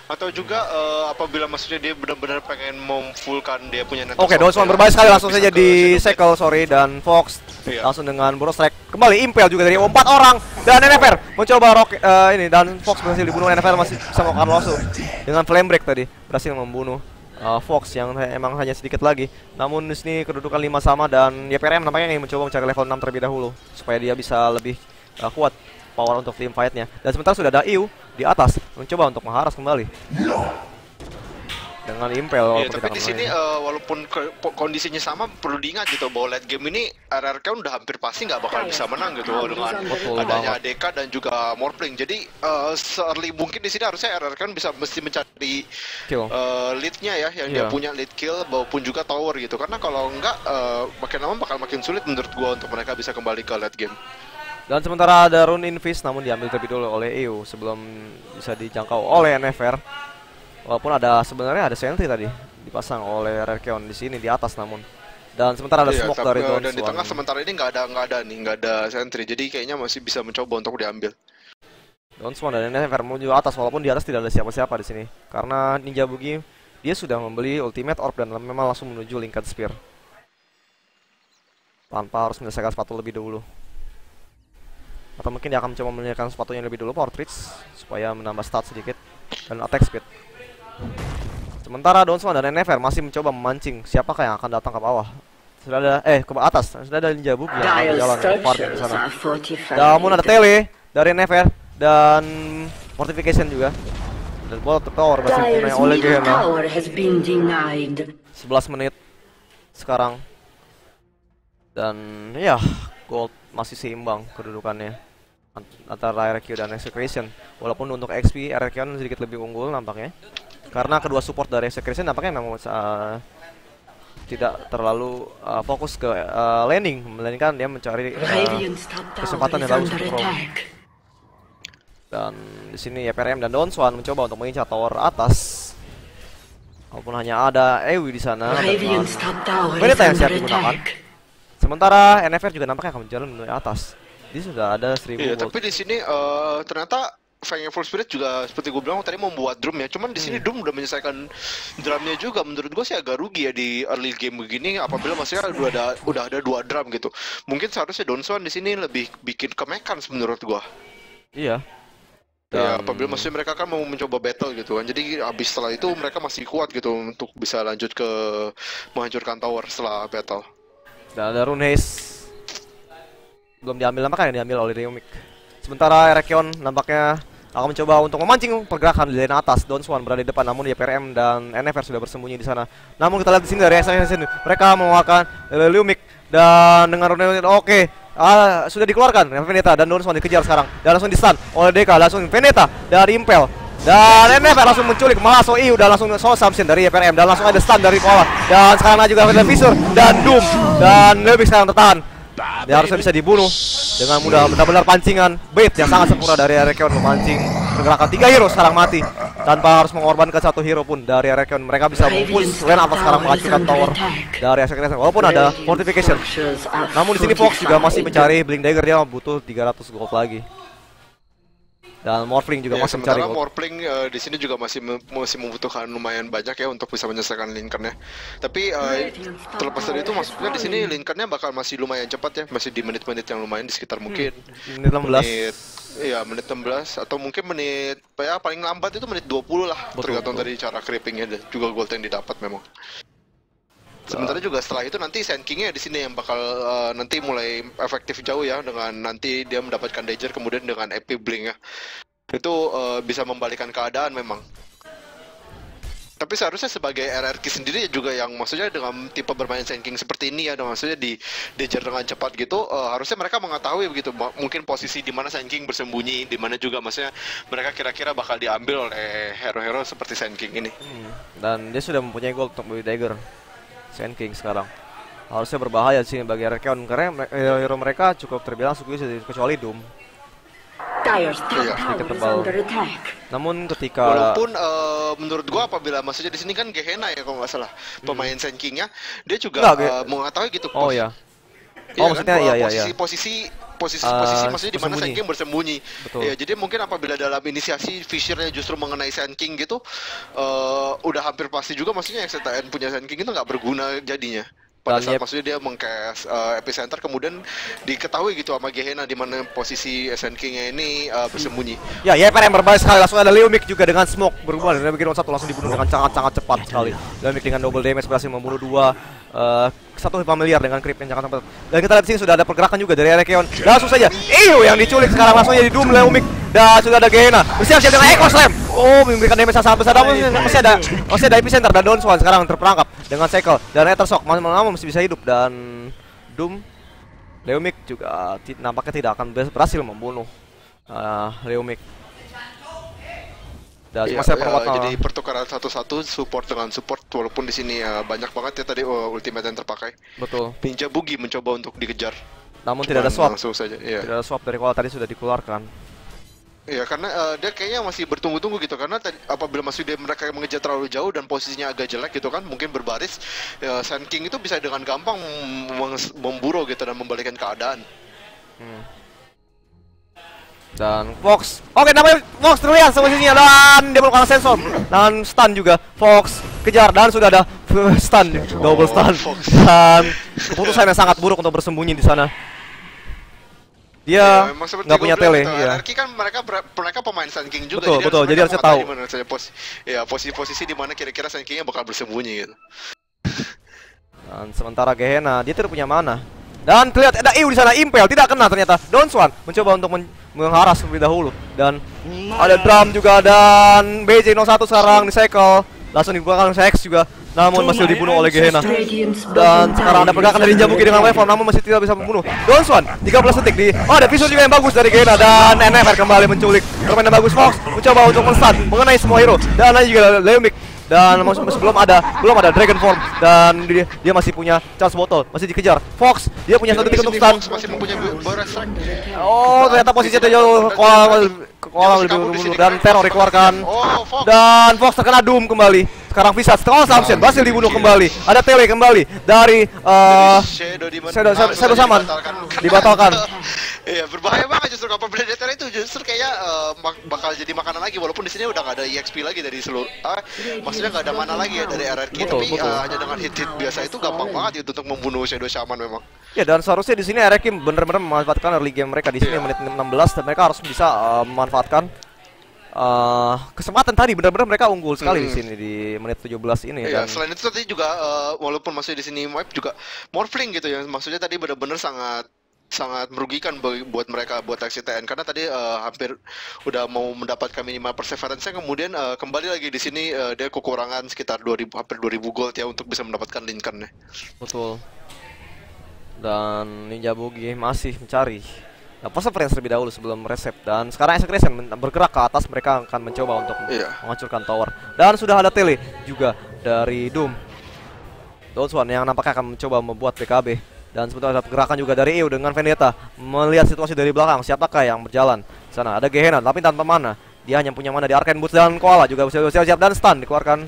Atau juga eh, apabila maksudnya dia benar-benar pengen memfullkan dia punya Oke, Donswan berbahaya sekali. Langsung saja di Sekel, sorry dan Fox. Iya. langsung dengan boros strike kembali Impel juga dari empat orang. Dan NFR mencoba rock eh, ini. Dan Fox berhasil dibunuh. NFR masih bisa melakukan losu dengan flame break tadi berhasil membunuh eh, Fox yang emang hanya sedikit lagi. Namun di sini kedudukan 5 sama dan YPRM nampaknya ingin mencoba mencari level 6 terlebih dahulu supaya dia bisa lebih eh, kuat power untuk team fight-nya. Dan sementara sudah ada Iu di atas mencoba untuk mengharas kembali dengan Impel Iya, walaupun tapi di sini eh, walaupun ke- po- kondisinya sama perlu diingat gitu bahwa late game ini RRQ udah hampir pasti nggak bakal bisa menang gitu dengan Betul adanya banget. ADK dan juga Morpling. Jadi se-early mungkin di sini harusnya RRQ bisa mesti mencari Kill. eh, lead-nya ya yang dia Iya. punya lead kill maupun juga tower gitu. Karena kalau enggak eh, makin lama bakal makin sulit menurut gua untuk mereka bisa kembali ke late game. Dan sementara ada rune invis namun diambil terlebih dulu oleh EU sebelum bisa dijangkau oleh NFR. Walaupun ada sebenarnya ada sentry tadi dipasang oleh Rerkeon di sini di atas namun. Dan sementara ada Iya, smoke dari Don dan di tengah sementara ini nggak ada nggak ada nih nggak ada sentry. Jadi kayaknya masih bisa mencoba untuk diambil. Don Swan dan NFR menuju atas walaupun di atas tidak ada siapa-siapa di sini. Karena Ninja Bugi dia sudah membeli Ultimate Orb dan memang langsung menuju Lincoln Spear. Tanpa harus menyelesaikan sepatu lebih dulu. Atau mungkin dia akan mencoba menyelesaikan sepatunya lebih dulu Power Tricks supaya menambah stat sedikit dan attack speed. Sementara Don Swan dan NFR masih mencoba memancing siapakah yang akan datang ke bawah. Sudah ada eh ke atas, sudah ada Ninja Bugi yang berjalan ke park di sana. Namun ada tele dari NFR dan fortification juga. Dan bola tower masih dimain oleh Gehenna. tower has been denied. 11 menit sekarang. Dan ya, gold masih seimbang kedudukannya ant- antara RQ dan Execution. Walaupun untuk XP RQ sedikit lebih unggul nampaknya. Karena kedua support dari Execution nampaknya memang uh, tidak terlalu uh, fokus ke uh, landing, melainkan dia mencari uh, kesempatan yang bagus untuk roam. Dan di sini YPRM dan Donswan mencoba untuk mengincar tower atas. Walaupun hanya ada Ewi di sana. Wanita yang siap digunakan. Sementara NFR juga nampaknya akan berjalan menuju atas. Dia sudah ada 1000 Iya, tapi di sini eh, ternyata Fangnya Full Spirit juga seperti gue bilang tadi membuat drum ya. Cuman di sini Hmm. drum udah menyelesaikan drumnya juga. Menurut gue sih agak rugi ya di early game begini. Apabila maksudnya udah ada udah ada dua drum gitu. Mungkin seharusnya Donswan di sini lebih bikin ke Mekans menurut gue. Iya. Ya, Dan- apabila maksudnya mereka kan mau mencoba battle gitu kan. Jadi habis setelah itu mereka masih kuat gitu untuk bisa lanjut ke menghancurkan tower setelah battle. Dan ada Rune Haze. Belum diambil nampaknya diambil oleh Ryumik. Sementara Erekion nampaknya akan mencoba untuk memancing pergerakan di lane atas. Don Swan berada di depan namun YPRM dan NFR sudah bersembunyi di sana. Namun kita lihat di sini dari Assassin mereka mengeluarkan Lumik dan dengan Rune oke. Ah, sudah dikeluarkan Veneta dan Don Swan dikejar sekarang. Dan langsung di stun oleh Deka langsung Veneta dari Impel. Dan NFR langsung menculik masuk Iu dan langsung Soul Samson dari YPRM dan langsung ada stun dari bawah dan sekarang ada juga Veneta Visor dan Doom. Dan Lumik sekarang tertahan dia harusnya bisa dibunuh dengan mudah. Benar-benar pancingan. Bait yang sangat sempurna dari Erekion memancing pergerakan tiga hero sekarang mati. Tanpa harus mengorbankan satu hero pun dari Erekion mereka bisa mempush lane atas sekarang menghancurkan tower dari Execution walaupun ada fortification. Namun di sini Fox juga masih mencari Blink Dagger. Dia butuh 300 gold lagi dan Morphling juga Ya, masih mencari gold Morpling eh, di sini juga masih mem- masih membutuhkan lumayan banyak ya untuk bisa menyelesaikan Lincoln-nya. Tapi eh, terlepas dari itu maksudnya di sini Lincoln-nya bakal masih lumayan cepat ya, masih di menit-menit yang lumayan di sekitar mungkin menit 16 menit Iya menit 16 atau mungkin menit ya paling lambat itu menit 20 lah Betul, tergantung betul. dari cara creepingnya juga gold yang didapat memang. Sementara juga setelah itu nanti Sand King-nya di sini yang bakal eh, nanti mulai efektif jauh ya dengan nanti dia mendapatkan Danger kemudian dengan EP Blink ya. Itu eh, bisa membalikan keadaan memang. Tapi seharusnya sebagai RRQ sendiri juga yang maksudnya dengan tipe bermain Sand King seperti ini ya, maksudnya di Danger dengan cepat gitu, eh, harusnya mereka mengetahui begitu mungkin posisi di mana Sand King bersembunyi, di mana juga maksudnya mereka kira-kira bakal diambil oleh hero-hero seperti Sand King ini. Hmm, dan dia sudah mempunyai gold untuk beli dagger Sand King sekarang harusnya berbahaya sih bagi Rekion karena mere- hero, hero mereka cukup terbilang suku kecuali Doom Iya, sedikit is tebal. under attack. namun ketika Walaupun eh, menurut gua apabila maksudnya di sini kan Gehenna ya kalau nggak salah pemain Sand King-nya dia juga Nggak, Ge- eh, mengetahui gitu oh ya Iya Oh, kan, maksudnya bahwa iya, iya, posisi iya. posisi posisi-posisi Eh, maksudnya di mana. Sand King bersembunyi. Betul. Ya, jadi mungkin apabila dalam inisiasi Fisher-nya justru mengenai Sand King gitu, eh, udah hampir pasti juga maksudnya XTN punya Sand King itu nggak berguna jadinya. Pada Dan saat yep. maksudnya dia mengcast eh, epicenter kemudian diketahui gitu sama Gehenna di mana posisi Sand King-nya ini eh, bersembunyi. Ya, YPR yang berbahaya sekali. Langsung ada Leomik juga dengan smoke berubah dan bikin satu langsung dibunuh dengan sangat-sangat cepat sekali. Leomik dengan double damage berhasil membunuh dua eh, satu familiar dengan creep yang sangat cepat. Dan kita lihat di sini sudah ada pergerakan juga dari Erekeon. Langsung saja, Iyo yang diculik sekarang langsung jadi Doom Leomik dan sudah ada Gehenna. Bersiap-siap dengan Echo Slam. Oh, memberikan damage yang sangat besar. Namun masih ada masih ada epicenter dan Dawn Swan sekarang terperangkap dengan Cycle dan Ether Shock masih lama masih bisa hidup dan Doom Leomik juga nampaknya tidak akan ber- berhasil membunuh uh, Leomik. Dan Iya, masih eh, perwakilan jadi pertukaran satu-satu support dengan support walaupun di sini eh, banyak banget ya tadi eh, ultimate yang terpakai. betul. Ninja Boogie mencoba untuk dikejar. Namun tidak ada Cuman swap. Langsung saja, iya. Tidak ada swap dari koala tadi sudah dikeluarkan. Iya, karena eh, dia kayaknya masih bertunggu-tunggu gitu karena tadi, apabila masih dia mereka mengejar terlalu jauh dan posisinya agak jelek gitu kan, mungkin berbaris ya, Sand King itu bisa dengan gampang mem- memburu gitu dan membalikkan keadaan. Hmm. Dan Fox, oke namanya Fox terlihat posisinya dan dia melakukan sensor dan stun juga. Fox kejar dan sudah ada <laughs> stun, double stun dan keputusan yang sangat buruk untuk bersembunyi di sana. Dia Ya, nggak punya tele, gitu, ya. RRQ kan mereka mereka pemain King juga Betul, betul, jadi harusnya tahu pos ya posisi-posisi di mana kira-kira Sand King-nya bakal bersembunyi gitu. <laughs> Dan sementara Gehenna dia tidak punya mana. Dan terlihat ada Iu di sana Impel tidak kena ternyata. Don Swan mencoba untuk men mengharas terlebih dahulu dan ada drum juga dan BJ01 sekarang di cycle langsung dibuka oleh X juga namun masih dibunuh oleh Gehenna. Dan sekarang ada pergerakan dari Jabuki dengan waveform namun masih tidak bisa membunuh. Don Swan 13 detik di Oh ada visor juga yang bagus dari Gehenna dan NFR kembali menculik. Permainan bagus Fox mencoba untuk men-stun mengenai semua hero dan ada juga Leomik dan mas- mas- belum ada belum ada Dragon Form. Dan dia, dia masih punya Charles Bottle masih dikejar. Fox dia punya satu detik untuk stun. Oh ternyata posisinya terjauh kolam kolam lebih dulu dan teror dikeluarkan Oh, Fox. dan Fox terkena Doom kembali sekarang bisa setelah Samson berhasil dibunuh kembali ada Tele kembali dari eh Shadow? Shadow- Shadow- Shadow Saman. dibatalkan. <laughs> Iya, berbahaya banget justru apabila DTR itu justru kayak eh, mak- bakal jadi makanan lagi walaupun di sini udah nggak ada EXP lagi dari seluruh maksudnya nggak ada mana lagi ya dari RRQ Betul, tapi betul. eh, hanya dengan hit-hit biasa itu gampang banget itu untuk membunuh Shadow Shaman memang. Ya dan seharusnya di sini Erekim benar-benar memanfaatkan early game mereka di sini Iya. menit 16 dan mereka harus bisa uh, memanfaatkan uh, kesempatan tadi benar-benar mereka unggul sekali di Hmm. sini di menit 17 ini Iya, dan selain itu tadi juga eh, walaupun masih di sini wipe juga morphling gitu ya. Maksudnya tadi benar-benar sangat sangat merugikan buat mereka buat XCTN karena tadi eh, hampir udah mau mendapatkan minimal perseverance kemudian eh, kembali lagi di sini eh, dia kekurangan sekitar 2000 hampir 2000 gold ya untuk bisa mendapatkan Lincoln ya. betul. Dan Ninja Bogi masih mencari Nah, perseverance terlebih dahulu sebelum reset dan sekarang Execution men- bergerak ke atas mereka akan mencoba untuk Iya. menghancurkan tower. Dan sudah ada tele juga dari Doom. Donswan yang nampaknya akan mencoba membuat PKB dan sebentar ada pergerakan juga dari EU dengan Vendetta. Melihat situasi dari belakang siapakah yang berjalan? Di sana ada Gehenna tapi tanpa mana. Dia hanya punya mana di Arcane Boots dan Koala juga siap-siap dan stun dikeluarkan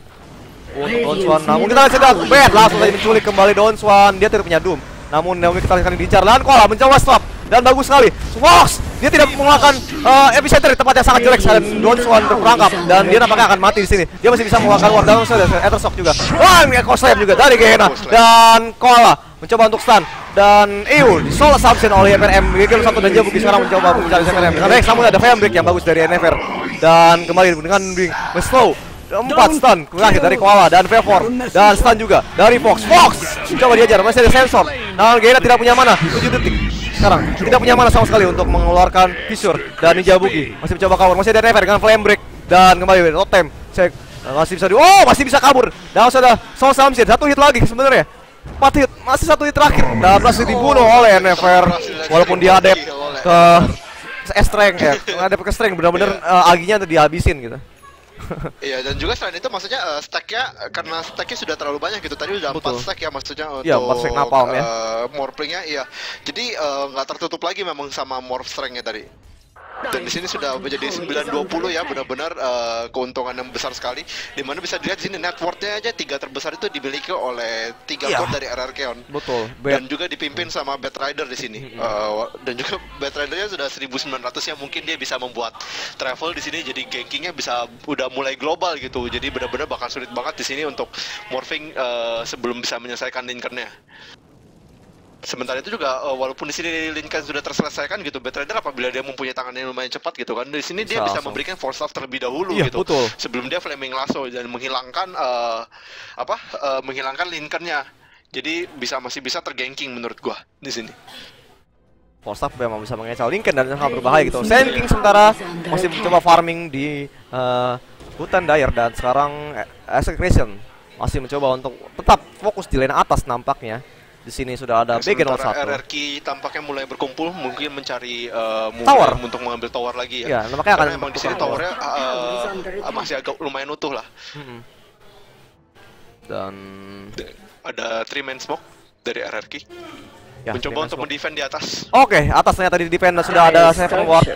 untuk Donswan namun kita lihat sedang. Bad langsung saja menculik kembali Donswan dia tidak punya Doom. Namun Naomi kita akan diincar dan Koala mencoba stop dan bagus sekali. Fox dia tidak mengeluarkan uh, epicenter di tempat yang sangat jelek dan Donswan terperangkap dan dia nampaknya akan mati di sini. Dia masih bisa mengeluarkan dan sudah Ethershock juga. Wah Echo Slam juga dari Gehenna dan Koala mencoba untuk stun. Dan Eul solo submission oleh FRM Gigil satu dan Jabuki sekarang mencoba mencari FRM dengan Rex namun ada Break yang bagus dari NFR dan kembali dengan Bing slow. Empat stun terakhir dari Koala dan V4 dan stun juga dari Fox. Fox coba diajar masih ada sensor. Dan Gehenna tidak punya mana. 7 detik sekarang tidak punya mana sama sekali untuk mengeluarkan Fissure dan Ninja Bugi masih mencoba kabur masih ada NFR dengan Flame Break. Dan kembali totem cek masih bisa di oh masih bisa kabur. Dan masih ada Soul Samsir. Satu hit lagi sebenarnya. Empat hit. Masih satu hit terakhir. Dan berhasil dibunuh oleh NFR walaupun dia adep ke strength ya. Adep ke strength benar-benar eh, aginya tuh dihabisin gitu <laughs> Iya dan juga selain itu maksudnya eh, stacknya karena stacknya sudah terlalu banyak gitu tadi udah empat stack ya maksudnya untuk Iya, empat stack napalm ya. eh, morphling-nya iya. Jadi eh, nggak tertutup lagi memang sama morph strength-nya tadi dan di sini sudah menjadi 920 ya benar-benar eh, keuntungan yang besar sekali. Di mana bisa dilihat di sini networknya aja tiga terbesar itu dimiliki oleh tiga core dari RRKon Betul. dan Bet. juga dipimpin sama Bat Rider di sini. Eh, dan juga <laughs> Bat Ridernya sudah 1900 yang mungkin dia bisa membuat travel di sini jadi gankingnya bisa udah mulai global gitu. Jadi benar-benar bakal sulit banget di sini untuk morphing eh, sebelum bisa menyelesaikan Lincoln-nya Sementara itu juga eh, walaupun di sini Lincoln sudah terselesaikan gitu, Bat Rider apabila dia mempunyai tangan yang lumayan cepat gitu kan, di sini dia Bisa memberikan force staff terlebih dahulu Iya, gitu. betul. Sebelum dia flaming lasso dan menghilangkan eh, apa? eh, menghilangkan Lincoln-nya. Jadi bisa masih bisa terganking menurut gua di sini. Polstaf memang bisa mengecal Lincoln dan sangat berbahaya gitu. Sand King sementara masih mencoba farming di eh, hutan Dire dan sekarang Execution masih mencoba untuk tetap fokus di lane atas nampaknya. Di sini sudah ada Sementara 01. RRQ tampaknya mulai berkumpul, mungkin mencari move Tower. untuk mengambil tower lagi Ya, ya. nampaknya akan emang di sini towernya eh, masih agak lumayan utuh lah. Mm-mm. Dan Ada three man smoke dari RRQ. ya, Mencoba untuk mendefend di atas. Oke, atas ternyata di defend sudah ada Seven Ward.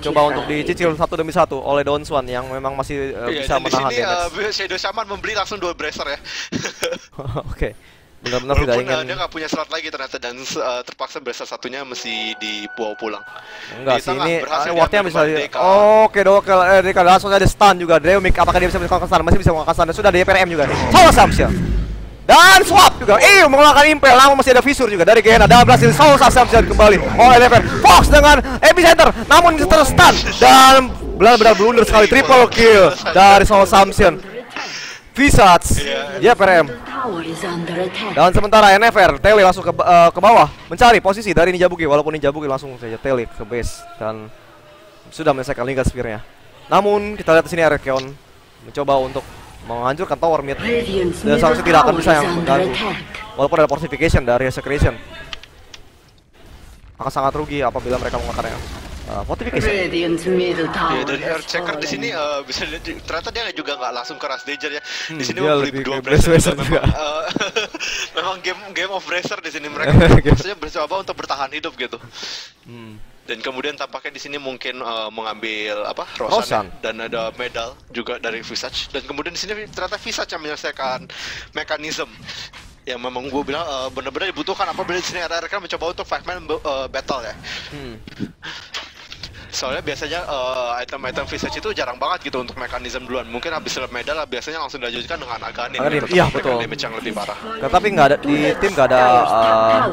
Coba untuk dicicil satu demi satu oleh Don Swan yang memang masih eh, Iya, bisa dan di menahan sini damage. eh, Shadow Shaman membeli langsung dua bracer ya. <laughs> Oke. Benar-benar tidak ingin. Eh, dia nggak punya slot lagi ternyata dan eh, terpaksa bracer satunya mesti dibawa pulang. Enggak Di sih ini uh, wardnya diambil bisa di- Deka. Oke Dokel eh Deka langsung ada stun juga. Dreumik apakah dia bisa melakukan stun masih bisa melakukan stun sudah ada YPRM juga. Salah Samsia dan swap juga. Eh mengeluarkan impel. Namun masih ada visur juga dari Gena dan berhasil Saul Samsia kembali. Oleh Never Fox dengan epicenter namun terstun dan benar-benar blunder sekali. Triple kill dari Saul Samson Visage Iya. Tower is under attack. dan sementara NFR tele langsung ke, eh, ke bawah. Mencari posisi dari Nijabuki walaupun Nijabuki langsung saja tele ke base dan sudah menyelesaikan Lingga Spear-nya. Namun kita lihat di sini Arkeon mencoba untuk menghancurkan tower mid. Dan seharusnya tidak akan bisa is yang mengganggu. walaupun ada fortification dari Secretion akan sangat rugi apabila mereka menggunakan uh, fortification. Radiant's middle tower Iya, dan has Earthshaker di sini eh, bisa dilihat di- ternyata dia juga nggak langsung ke Rush Danger ya. Hmm, di sini dia membeli lebih dua bracer bracer juga. juga. Memang, eh, <laughs> memang game game of bracer di sini mereka <laughs> maksudnya bercoba untuk bertahan hidup gitu. Hmm. Dan kemudian tampaknya di sini mungkin eh, mengambil apa Rosan. Rosan, ya. dan ada medal juga dari Visage dan kemudian di sini ternyata Visage yang menyelesaikan mekanisme yang memang gue bilang eh, benar-benar dibutuhkan apabila di sini ada rekan mencoba untuk five man eh, battle ya. Hmm. <laughs> Soalnya biasanya eh, item-item Visage itu jarang banget gitu untuk mekanisme duluan. Mungkin habis dapat medal biasanya langsung dilanjutkan dengan Aganin. Untuk iya, betul. Damage yang lebih parah. Tetapi nggak ada di tim nggak ada uh,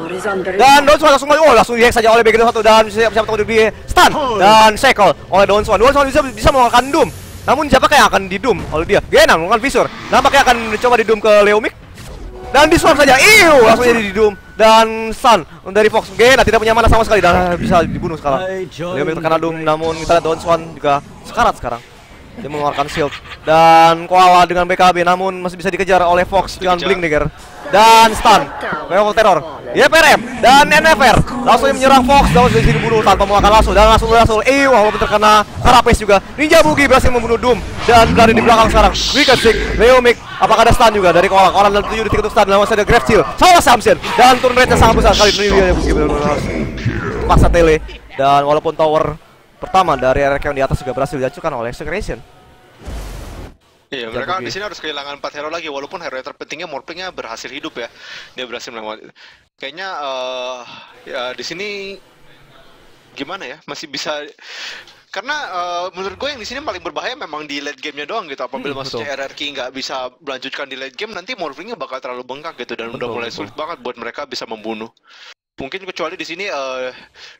Dan. Donswan langsung oh langsung dihack saja oleh BG1 dan siap siap tunggu di stun dan cycle oleh Donswan. Donswan bisa bisa mengeluarkan Doom. Namun siapa yang akan di Doom oleh dia? Gena melakukan visor. Nampaknya akan mencoba di Doom ke Leomik. Dan di swap saja. Iu langsung jadi di Doom dan stun dari Fox. Gena tidak punya mana sama sekali dan bisa dibunuh sekarang. Leomik terkena Doom namun kita lihat Donswan juga sekarat sekarang. Dia mengeluarkan shield. Dan Koala dengan BKB namun masih bisa dikejar oleh Fox dengan. Blink Dagger dan stun. Level terror. YPRM dan NFR langsung menyerang Fox. Dan langsung sini bunuh tanpa mengeluarkan langsung dan langsung langsung eh walaupun terkena Carapace juga. Ninja Bugi berhasil membunuh Doom dan berada di belakang sekarang. Wicked Sick Leomik apakah ada stun juga dari Koala? Koala dalam 7 detik untuk stun. Dan masih ada Grave Shield salah Samson. Dan turn rate sangat besar kali ini dia Bugi benar-benar paksa tele. Dan walaupun tower pertama dari RK yang di atas juga berhasil dihancurkan oleh Secretion Iya, mereka di sini harus kehilangan 4 hero lagi walaupun hero yang terpentingnya Morplingnya berhasil hidup ya. Dia berhasil melewati. Kayaknya eh ya di sini gimana ya? Masih bisa karena eh, menurut gue yang di sini paling berbahaya memang di late game-nya doang gitu. Apabila Hmm, maksudnya RRQ nggak bisa melanjutkan di late game, nanti Morplingnya bakal terlalu bengkak gitu dan udah Betul, mulai betul. sulit banget buat mereka bisa membunuh. Mungkin kecuali di sini eh,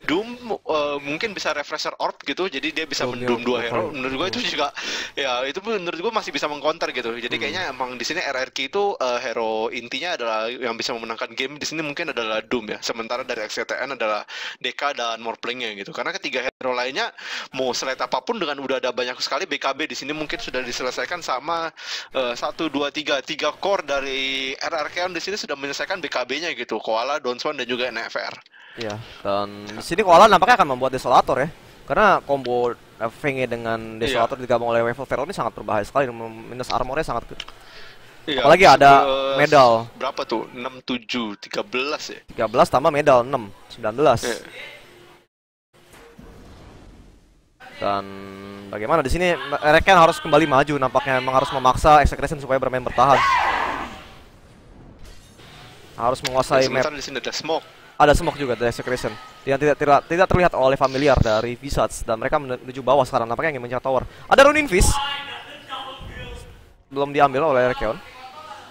Doom eh, mungkin bisa refresher orb gitu, jadi dia bisa Betul, mendum dia dua hero. Menurut gue itu juga ya itu menurut gue masih bisa mengcounter gitu. Jadi Hmm. kayaknya emang di sini RRQ itu eh, hero intinya adalah yang bisa memenangkan game di sini mungkin adalah Doom ya. Sementara dari XCTN adalah Deka dan Morplingnya gitu. Karena ketiga hero lainnya mau select apa pun dengan udah ada banyak sekali BKB di sini mungkin sudah diselesaikan sama satu dua tiga tiga core dari RRQ di sini sudah menyelesaikan BKB-nya gitu. Koala, Donswan dan juga NFR. Iya, dan di sini Koala nampaknya akan membuat Desolator ya. Karena combo uh, Fenge dengan Desolator digabung oleh Wave of Terror ini sangat berbahaya sekali minus armornya sangat Iya, Apalagi ada medal. Berapa tuh? 6 7 13 ya. 13 tambah medal 6, 19. Iya. Dan bagaimana di sini Reken harus kembali maju nampaknya memang harus memaksa Execration supaya bermain bertahan. Harus menguasai map. Di sini ada smoke. Ada smoke juga dari Execration yang tidak tidak tidak terlihat oleh familiar dari Visage dan mereka menuju bawah sekarang nampaknya ingin mencari tower. Ada Runin Fist. Belum diambil oleh Rekeon.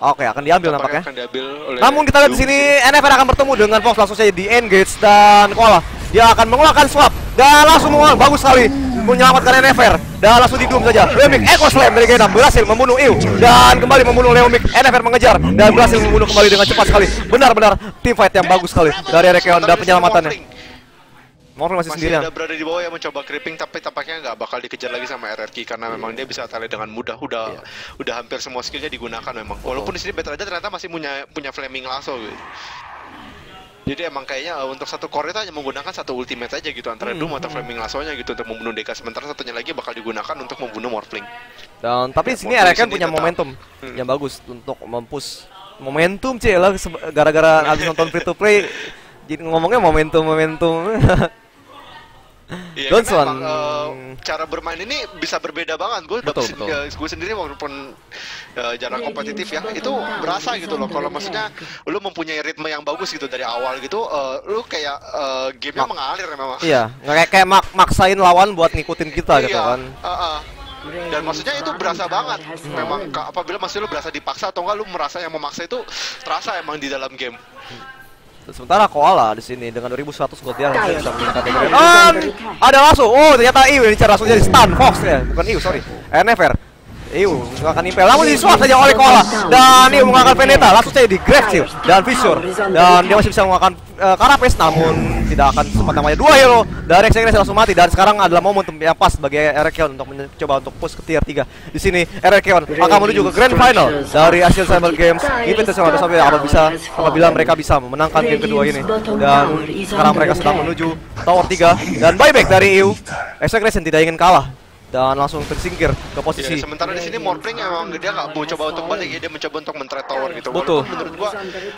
Oke, akan diambil nampaknya. akan diambil oleh Namun kita lihat di sini NFR akan bertemu dengan Fox langsung saja di engage dan Koala. Dia akan mengeluarkan swap dan langsung mengeluarkan bagus sekali menyelamatkan NFR dan langsung di doom saja. Leomik Echo Slam dari Genam berhasil membunuh Iu dan kembali membunuh Leomik. NFR mengejar dan berhasil membunuh kembali dengan cepat sekali. Benar-benar team fight yang bagus sekali dari Rekeon dan penyelamatannya. Morphling. Masih Masih sendirian. ada berada di bawah yang mencoba creeping tapi tampaknya nggak bakal dikejar lagi sama RRQ karena memang dia bisa tali dengan mudah. Udah Iya. udah hampir semua skillnya digunakan memang. Walaupun di sini Battle Raja ternyata masih punya punya flaming lasso gitu. Jadi emang kayaknya uh, untuk satu core itu hanya menggunakan satu ultimate aja gitu antara Hmm. Doom atau Flaming Lasso-nya gitu untuk membunuh Deka sementara satunya lagi bakal digunakan untuk membunuh Morphling. Dan tapi Ya, sini sini punya tetap. momentum Hmm. yang bagus untuk mempush momentum sebe- gara-gara habis nonton free to play jadi ngomongnya momentum momentum <laughs> Iya, Johnson. karena emang, uh, cara bermain ini bisa berbeda banget. Gue Betul, betul. gue sendiri walaupun uh, jarang kompetitif ya, itu berasa gitu loh. Kalau maksudnya lu mempunyai ritme yang bagus gitu dari awal gitu, uh, lu kayak uh, gamenya Mak- mengalir memang. iya nggak kayak kayak mak maksain lawan buat ngikutin kita gitu Iya, kan uh, uh. Dan maksudnya itu berasa banget. Memang apabila masih lu berasa dipaksa atau enggak lu merasa yang memaksa itu terasa emang di dalam game. Sementara Koala di sini dengan 2100 gold dia harusnya bisa meningkat dan ada langsung oh ternyata Iu dicara langsung jadi stun Fox ya bukan Iu sorry. NFR Iu akan impel namun disuap saja oleh Koala. Dan Iu mengangkat Veneta langsung saja di Grave Shield dan Fissure dan dia masih bisa menggunakan uh, Carapace namun tidak akan sempat namanya. Dua hero dari Execution langsung mati. Dan sekarang adalah momentum yang pas bagi Erekion untuk mencoba untuk push ke tier 3 di sini Erekion akan menuju ke Grand Final dari hasil Cyber Games. Invitational sampai apa bisa apabila mereka bisa memenangkan game kedua ini. Dan sekarang mereka sedang menuju Tower 3 dan buyback dari EU Execution tidak ingin kalah dan langsung tersingkir ke Ya, posisi. sementara di sini Morphling emang dia nggak mau coba untuk balik ya, dia mencoba untuk men tower gitu. Betul. Walaupun menurut gua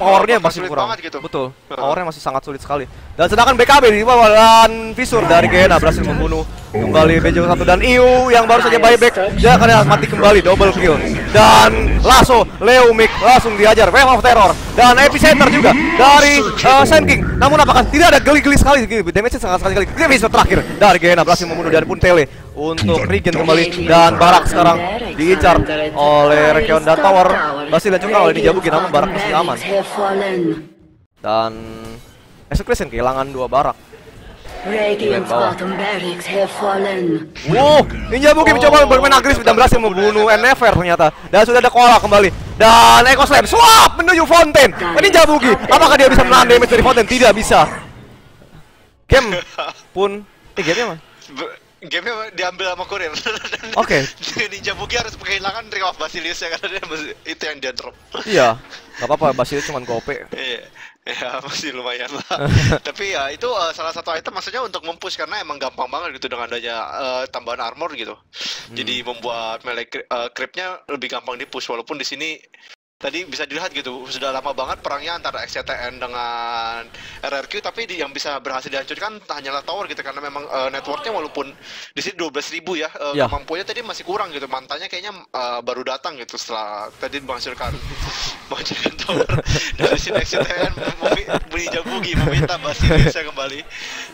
powernya masih kurang. banget gitu. betul. Powernya masih sangat sulit sekali. Dan sedangkan BKB di bawah dan Visur dari Gena berhasil membunuh kembali BJ1 dan Iu yang baru saja buyback. Dia akan mati kembali double kill. Dan Lasso Leumik langsung diajar Wave of Terror. Dan epicenter juga dari uh, Sand King. Namun apakah tidak ada geli-geli sekali? Damage sangat sekali. Sekali Visur terakhir dari Gena berhasil membunuh dan pun Tele untuk regen kembali dan Barak sekarang diincar oleh Rekeon dan Tower berhasil dihancurkan oleh Nijabuki namun Barak masih aman dan Execution kehilangan dua barak. Wow, Ninja Buki mencoba bermain agresif dan berhasil membunuh NFR ternyata. Dan sudah ada Koala kembali. Dan Echo Slam swap menuju Fontaine. Ninja Buki, apakah dia bisa menahan damage dari Fontaine? Tidak bisa. Game <laughs> pun, eh game mah. Game-nya diambil sama kurir. <laughs> Oke. Ninja Buki harus kehilangan Ring of Basilius ya karena dia itu yang dia drop. Iya, <laughs> nggak apa-apa. Basil cuma gope. Iya, ya masih lumayan lah. <laughs> Tapi ya itu uh, salah satu item maksudnya untuk mempush karena emang gampang banget gitu dengan adanya uh, tambahan armor gitu. Jadi membuat melee uh, creepnya lebih gampang di push walaupun di sini tadi bisa dilihat gitu sudah lama banget perangnya antara XCTN dengan RRQ tapi di, yang bisa berhasil dihancurkan hanyalah tower gitu karena memang uh, networknya walaupun di sini 12.000 ya uh, Ya. kemampuannya tadi masih kurang gitu mantannya kayaknya uh, baru datang gitu setelah tadi menghasilkan <laughs> menghasilkan tower dari sini XCTN beli jabugi meminta Basiliusnya kembali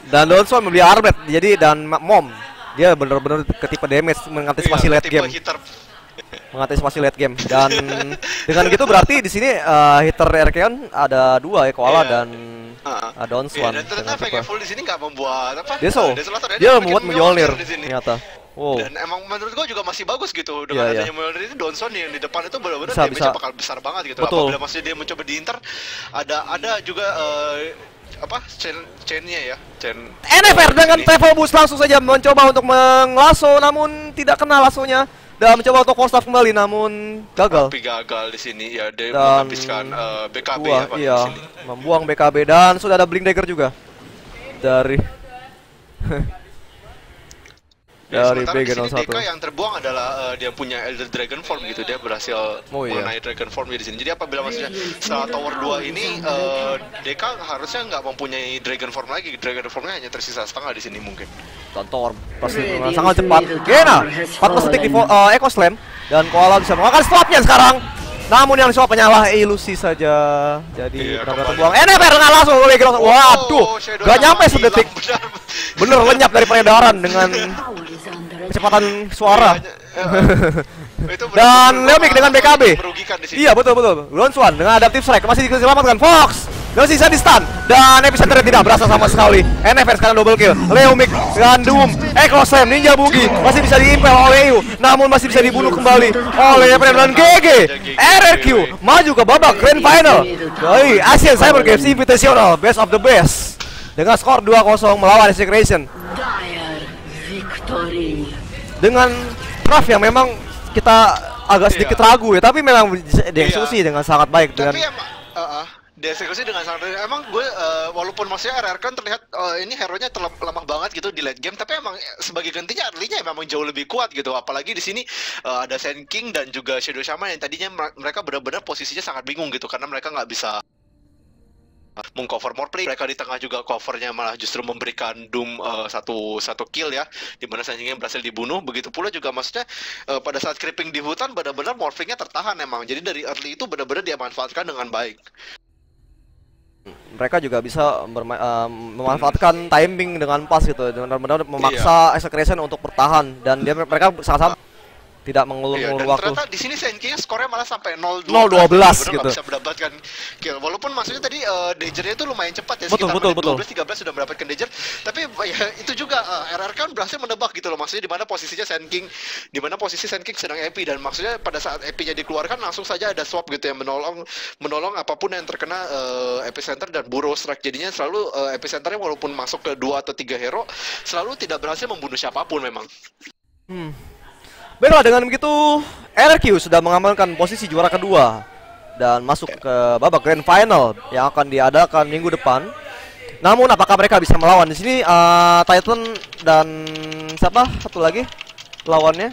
Dan Donson membeli Armet. Jadi dan Mom dia benar-benar ketipe damage mengantisipasi Iya, late game. hitter mengantisipasi late game dan dengan gitu berarti di sini eh, hitter Erkeon ada dua ya Koala Iya. dan Heeh. ada Donswan Iya, dan ternyata Vegapul di sini nggak membuat apa? Deso. ya, Dia membuat Mjolnir di sini. ternyata. Wow. Dan emang menurut gua juga masih bagus gitu dengan iya. adanya Mjolnir ini Donson yang di depan itu benar-benar bisa. bakal besar banget gitu. Betul. Apabila masih dia mencoba diinter ada ada juga eh, apa chain chainnya ya chain NFR dengan travel boost langsung saja mencoba untuk menglasso namun tidak kena lasonya dan mencoba untuk force staff kembali namun gagal. tapi gagal di sini ya dia Dan menghabiskan eh, BKB Dua, ya Pak, iya, membuang BKB dan sudah ada Blink Dagger juga. Dari <laughs> Ya, dari sementara di BG01. sini DK yang terbuang adalah eh, dia punya Elder Dragon Form gitu dia berhasil Oh, iya. mengenai Dragon Form di sini. Jadi apabila maksudnya setelah Tower 2 ini eh, DK harusnya nggak mempunyai Dragon Form lagi. Dragon Formnya hanya tersisa setengah di sini mungkin. Tontor pasti Radiant dengan sangat cepat. Gena, tower has 4 detik di uh, Echo Slam dan Koala bisa mengalahkan slotnya sekarang. Namun yang swap hanyalah ilusi saja. Jadi Iya, benar-benar kembali. terbuang. NFR nggak langsung oleh Gero. Waduh, Oh, gak nyampe sedetik. benar. Bener lenyap dari peredaran dengan <laughs> Tower is under attack. Kecepatan suara. Iya, eh, <laughs> itu benar- Dan Leomik dengan BKB. Iya betul betul. Lonswan dengan adaptive strike masih diselamatkan Fox. Dan sisa di stun dan epicenter tidak berasa sama sekali. NFR sekarang double kill. Leomik dengan Doom, Echo Slam, Ninja Bugi masih bisa diimpel oleh EU, namun masih bisa dibunuh kembali oleh dan GG. RRQ maju ke babak grand final dari Asian Cyber Games Invitational Best of the Best dengan skor 2-0 melawan victory. Dengan draft yang memang kita agak sedikit Iya. ragu ya, tapi memang dieksekusi dengan sangat baik dengan Tapi emang uh, uh, dieksekusi dengan sangat emang gue uh, walaupun maksudnya RR kan terlihat uh, ini hero-nya terlem- lemah banget gitu di late game tapi emang sebagai gantinya early-nya memang jauh lebih kuat gitu. Apalagi di sini uh, ada Sand King dan juga Shadow Shaman yang tadinya mer- mereka benar-benar posisinya sangat bingung gitu karena mereka nggak bisa mengcover more play. Mereka di tengah juga covernya malah justru memberikan Doom uh, satu satu kill ya di mana Sand King berhasil dibunuh. Begitu pula juga maksudnya uh, pada saat creeping di hutan benar-benar morphingnya tertahan emang. Jadi dari early itu benar-benar dia manfaatkan dengan baik. Mereka juga bisa eh, memanfaatkan timing dengan pas gitu. Benar-benar memaksa Execration untuk bertahan. Dan dia mereka sangat-sangat tidak Iya, mengulur-ulur dan waktu ternyata di sini Senki skornya malah sampai 0 0-12 gitu. Bisa mendapatkan kill. Walaupun maksudnya tadi uh, Danger-nya itu lumayan cepat ya Betul, sekitar betul, betul. 12 13 sudah mendapatkan Danger. Tapi ya itu juga uh, RR kan berhasil menebak gitu loh. Maksudnya di mana posisinya Sand King, di mana posisi Sand King sedang EP dan maksudnya pada saat EP-nya dikeluarkan langsung saja ada swap gitu yang menolong menolong apa pun yang terkena uh, epicenter dan burrow strike. Jadinya selalu uh, epicenternya walaupun masuk ke dua atau tiga hero selalu tidak berhasil membunuh siapa pun memang. Hmm. Baiklah dengan begitu RRQ sudah mengamankan posisi juara kedua dan masuk ke babak grand final yang akan diadakan minggu depan. Namun apakah mereka bisa melawan di sini eh, Titan dan siapa satu lagi lawannya?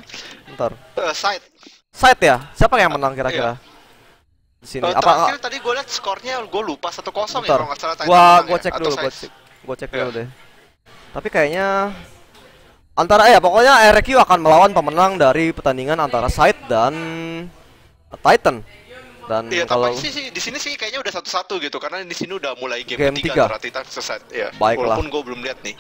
Bentar. Uh, side Side ya? Siapa yang menang kira-kira? Di sini Eh, apa tadi gue liat skornya gue lupa 1-0 ya Bentar. kalau nggak salah Titan Gua gua ya, cek dulu, gua Side. cek. Gua cek dulu Iya. deh. Tapi kayaknya antara ya pokoknya RQ akan melawan pemenang dari pertandingan antara Side dan Titan. Dan Iya, kalau sih, sih di sini sih kayaknya udah satu-satu gitu karena di sini udah mulai game, Game tiga. ketiga antara Titan selesai. Ya, Baiklah. walaupun gue belum lihat nih.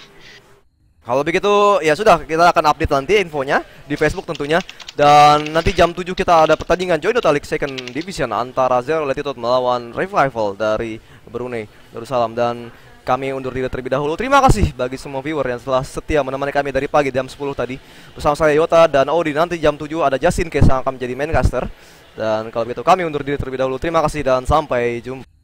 Kalau begitu ya sudah kita akan update nanti infonya di Facebook tentunya dan nanti jam 7 kita ada pertandingan Joy Dota League Second Division antara Zero Latitude melawan Revival dari Brunei Darussalam dan kami undur diri terlebih dahulu. Terima kasih bagi semua viewer yang telah setia menemani kami dari pagi jam 10 tadi bersama saya Yota dan Audi nanti jam 7 ada Justin yang akan menjadi maincaster dan kalau begitu kami undur diri terlebih dahulu. Terima kasih dan sampai jumpa.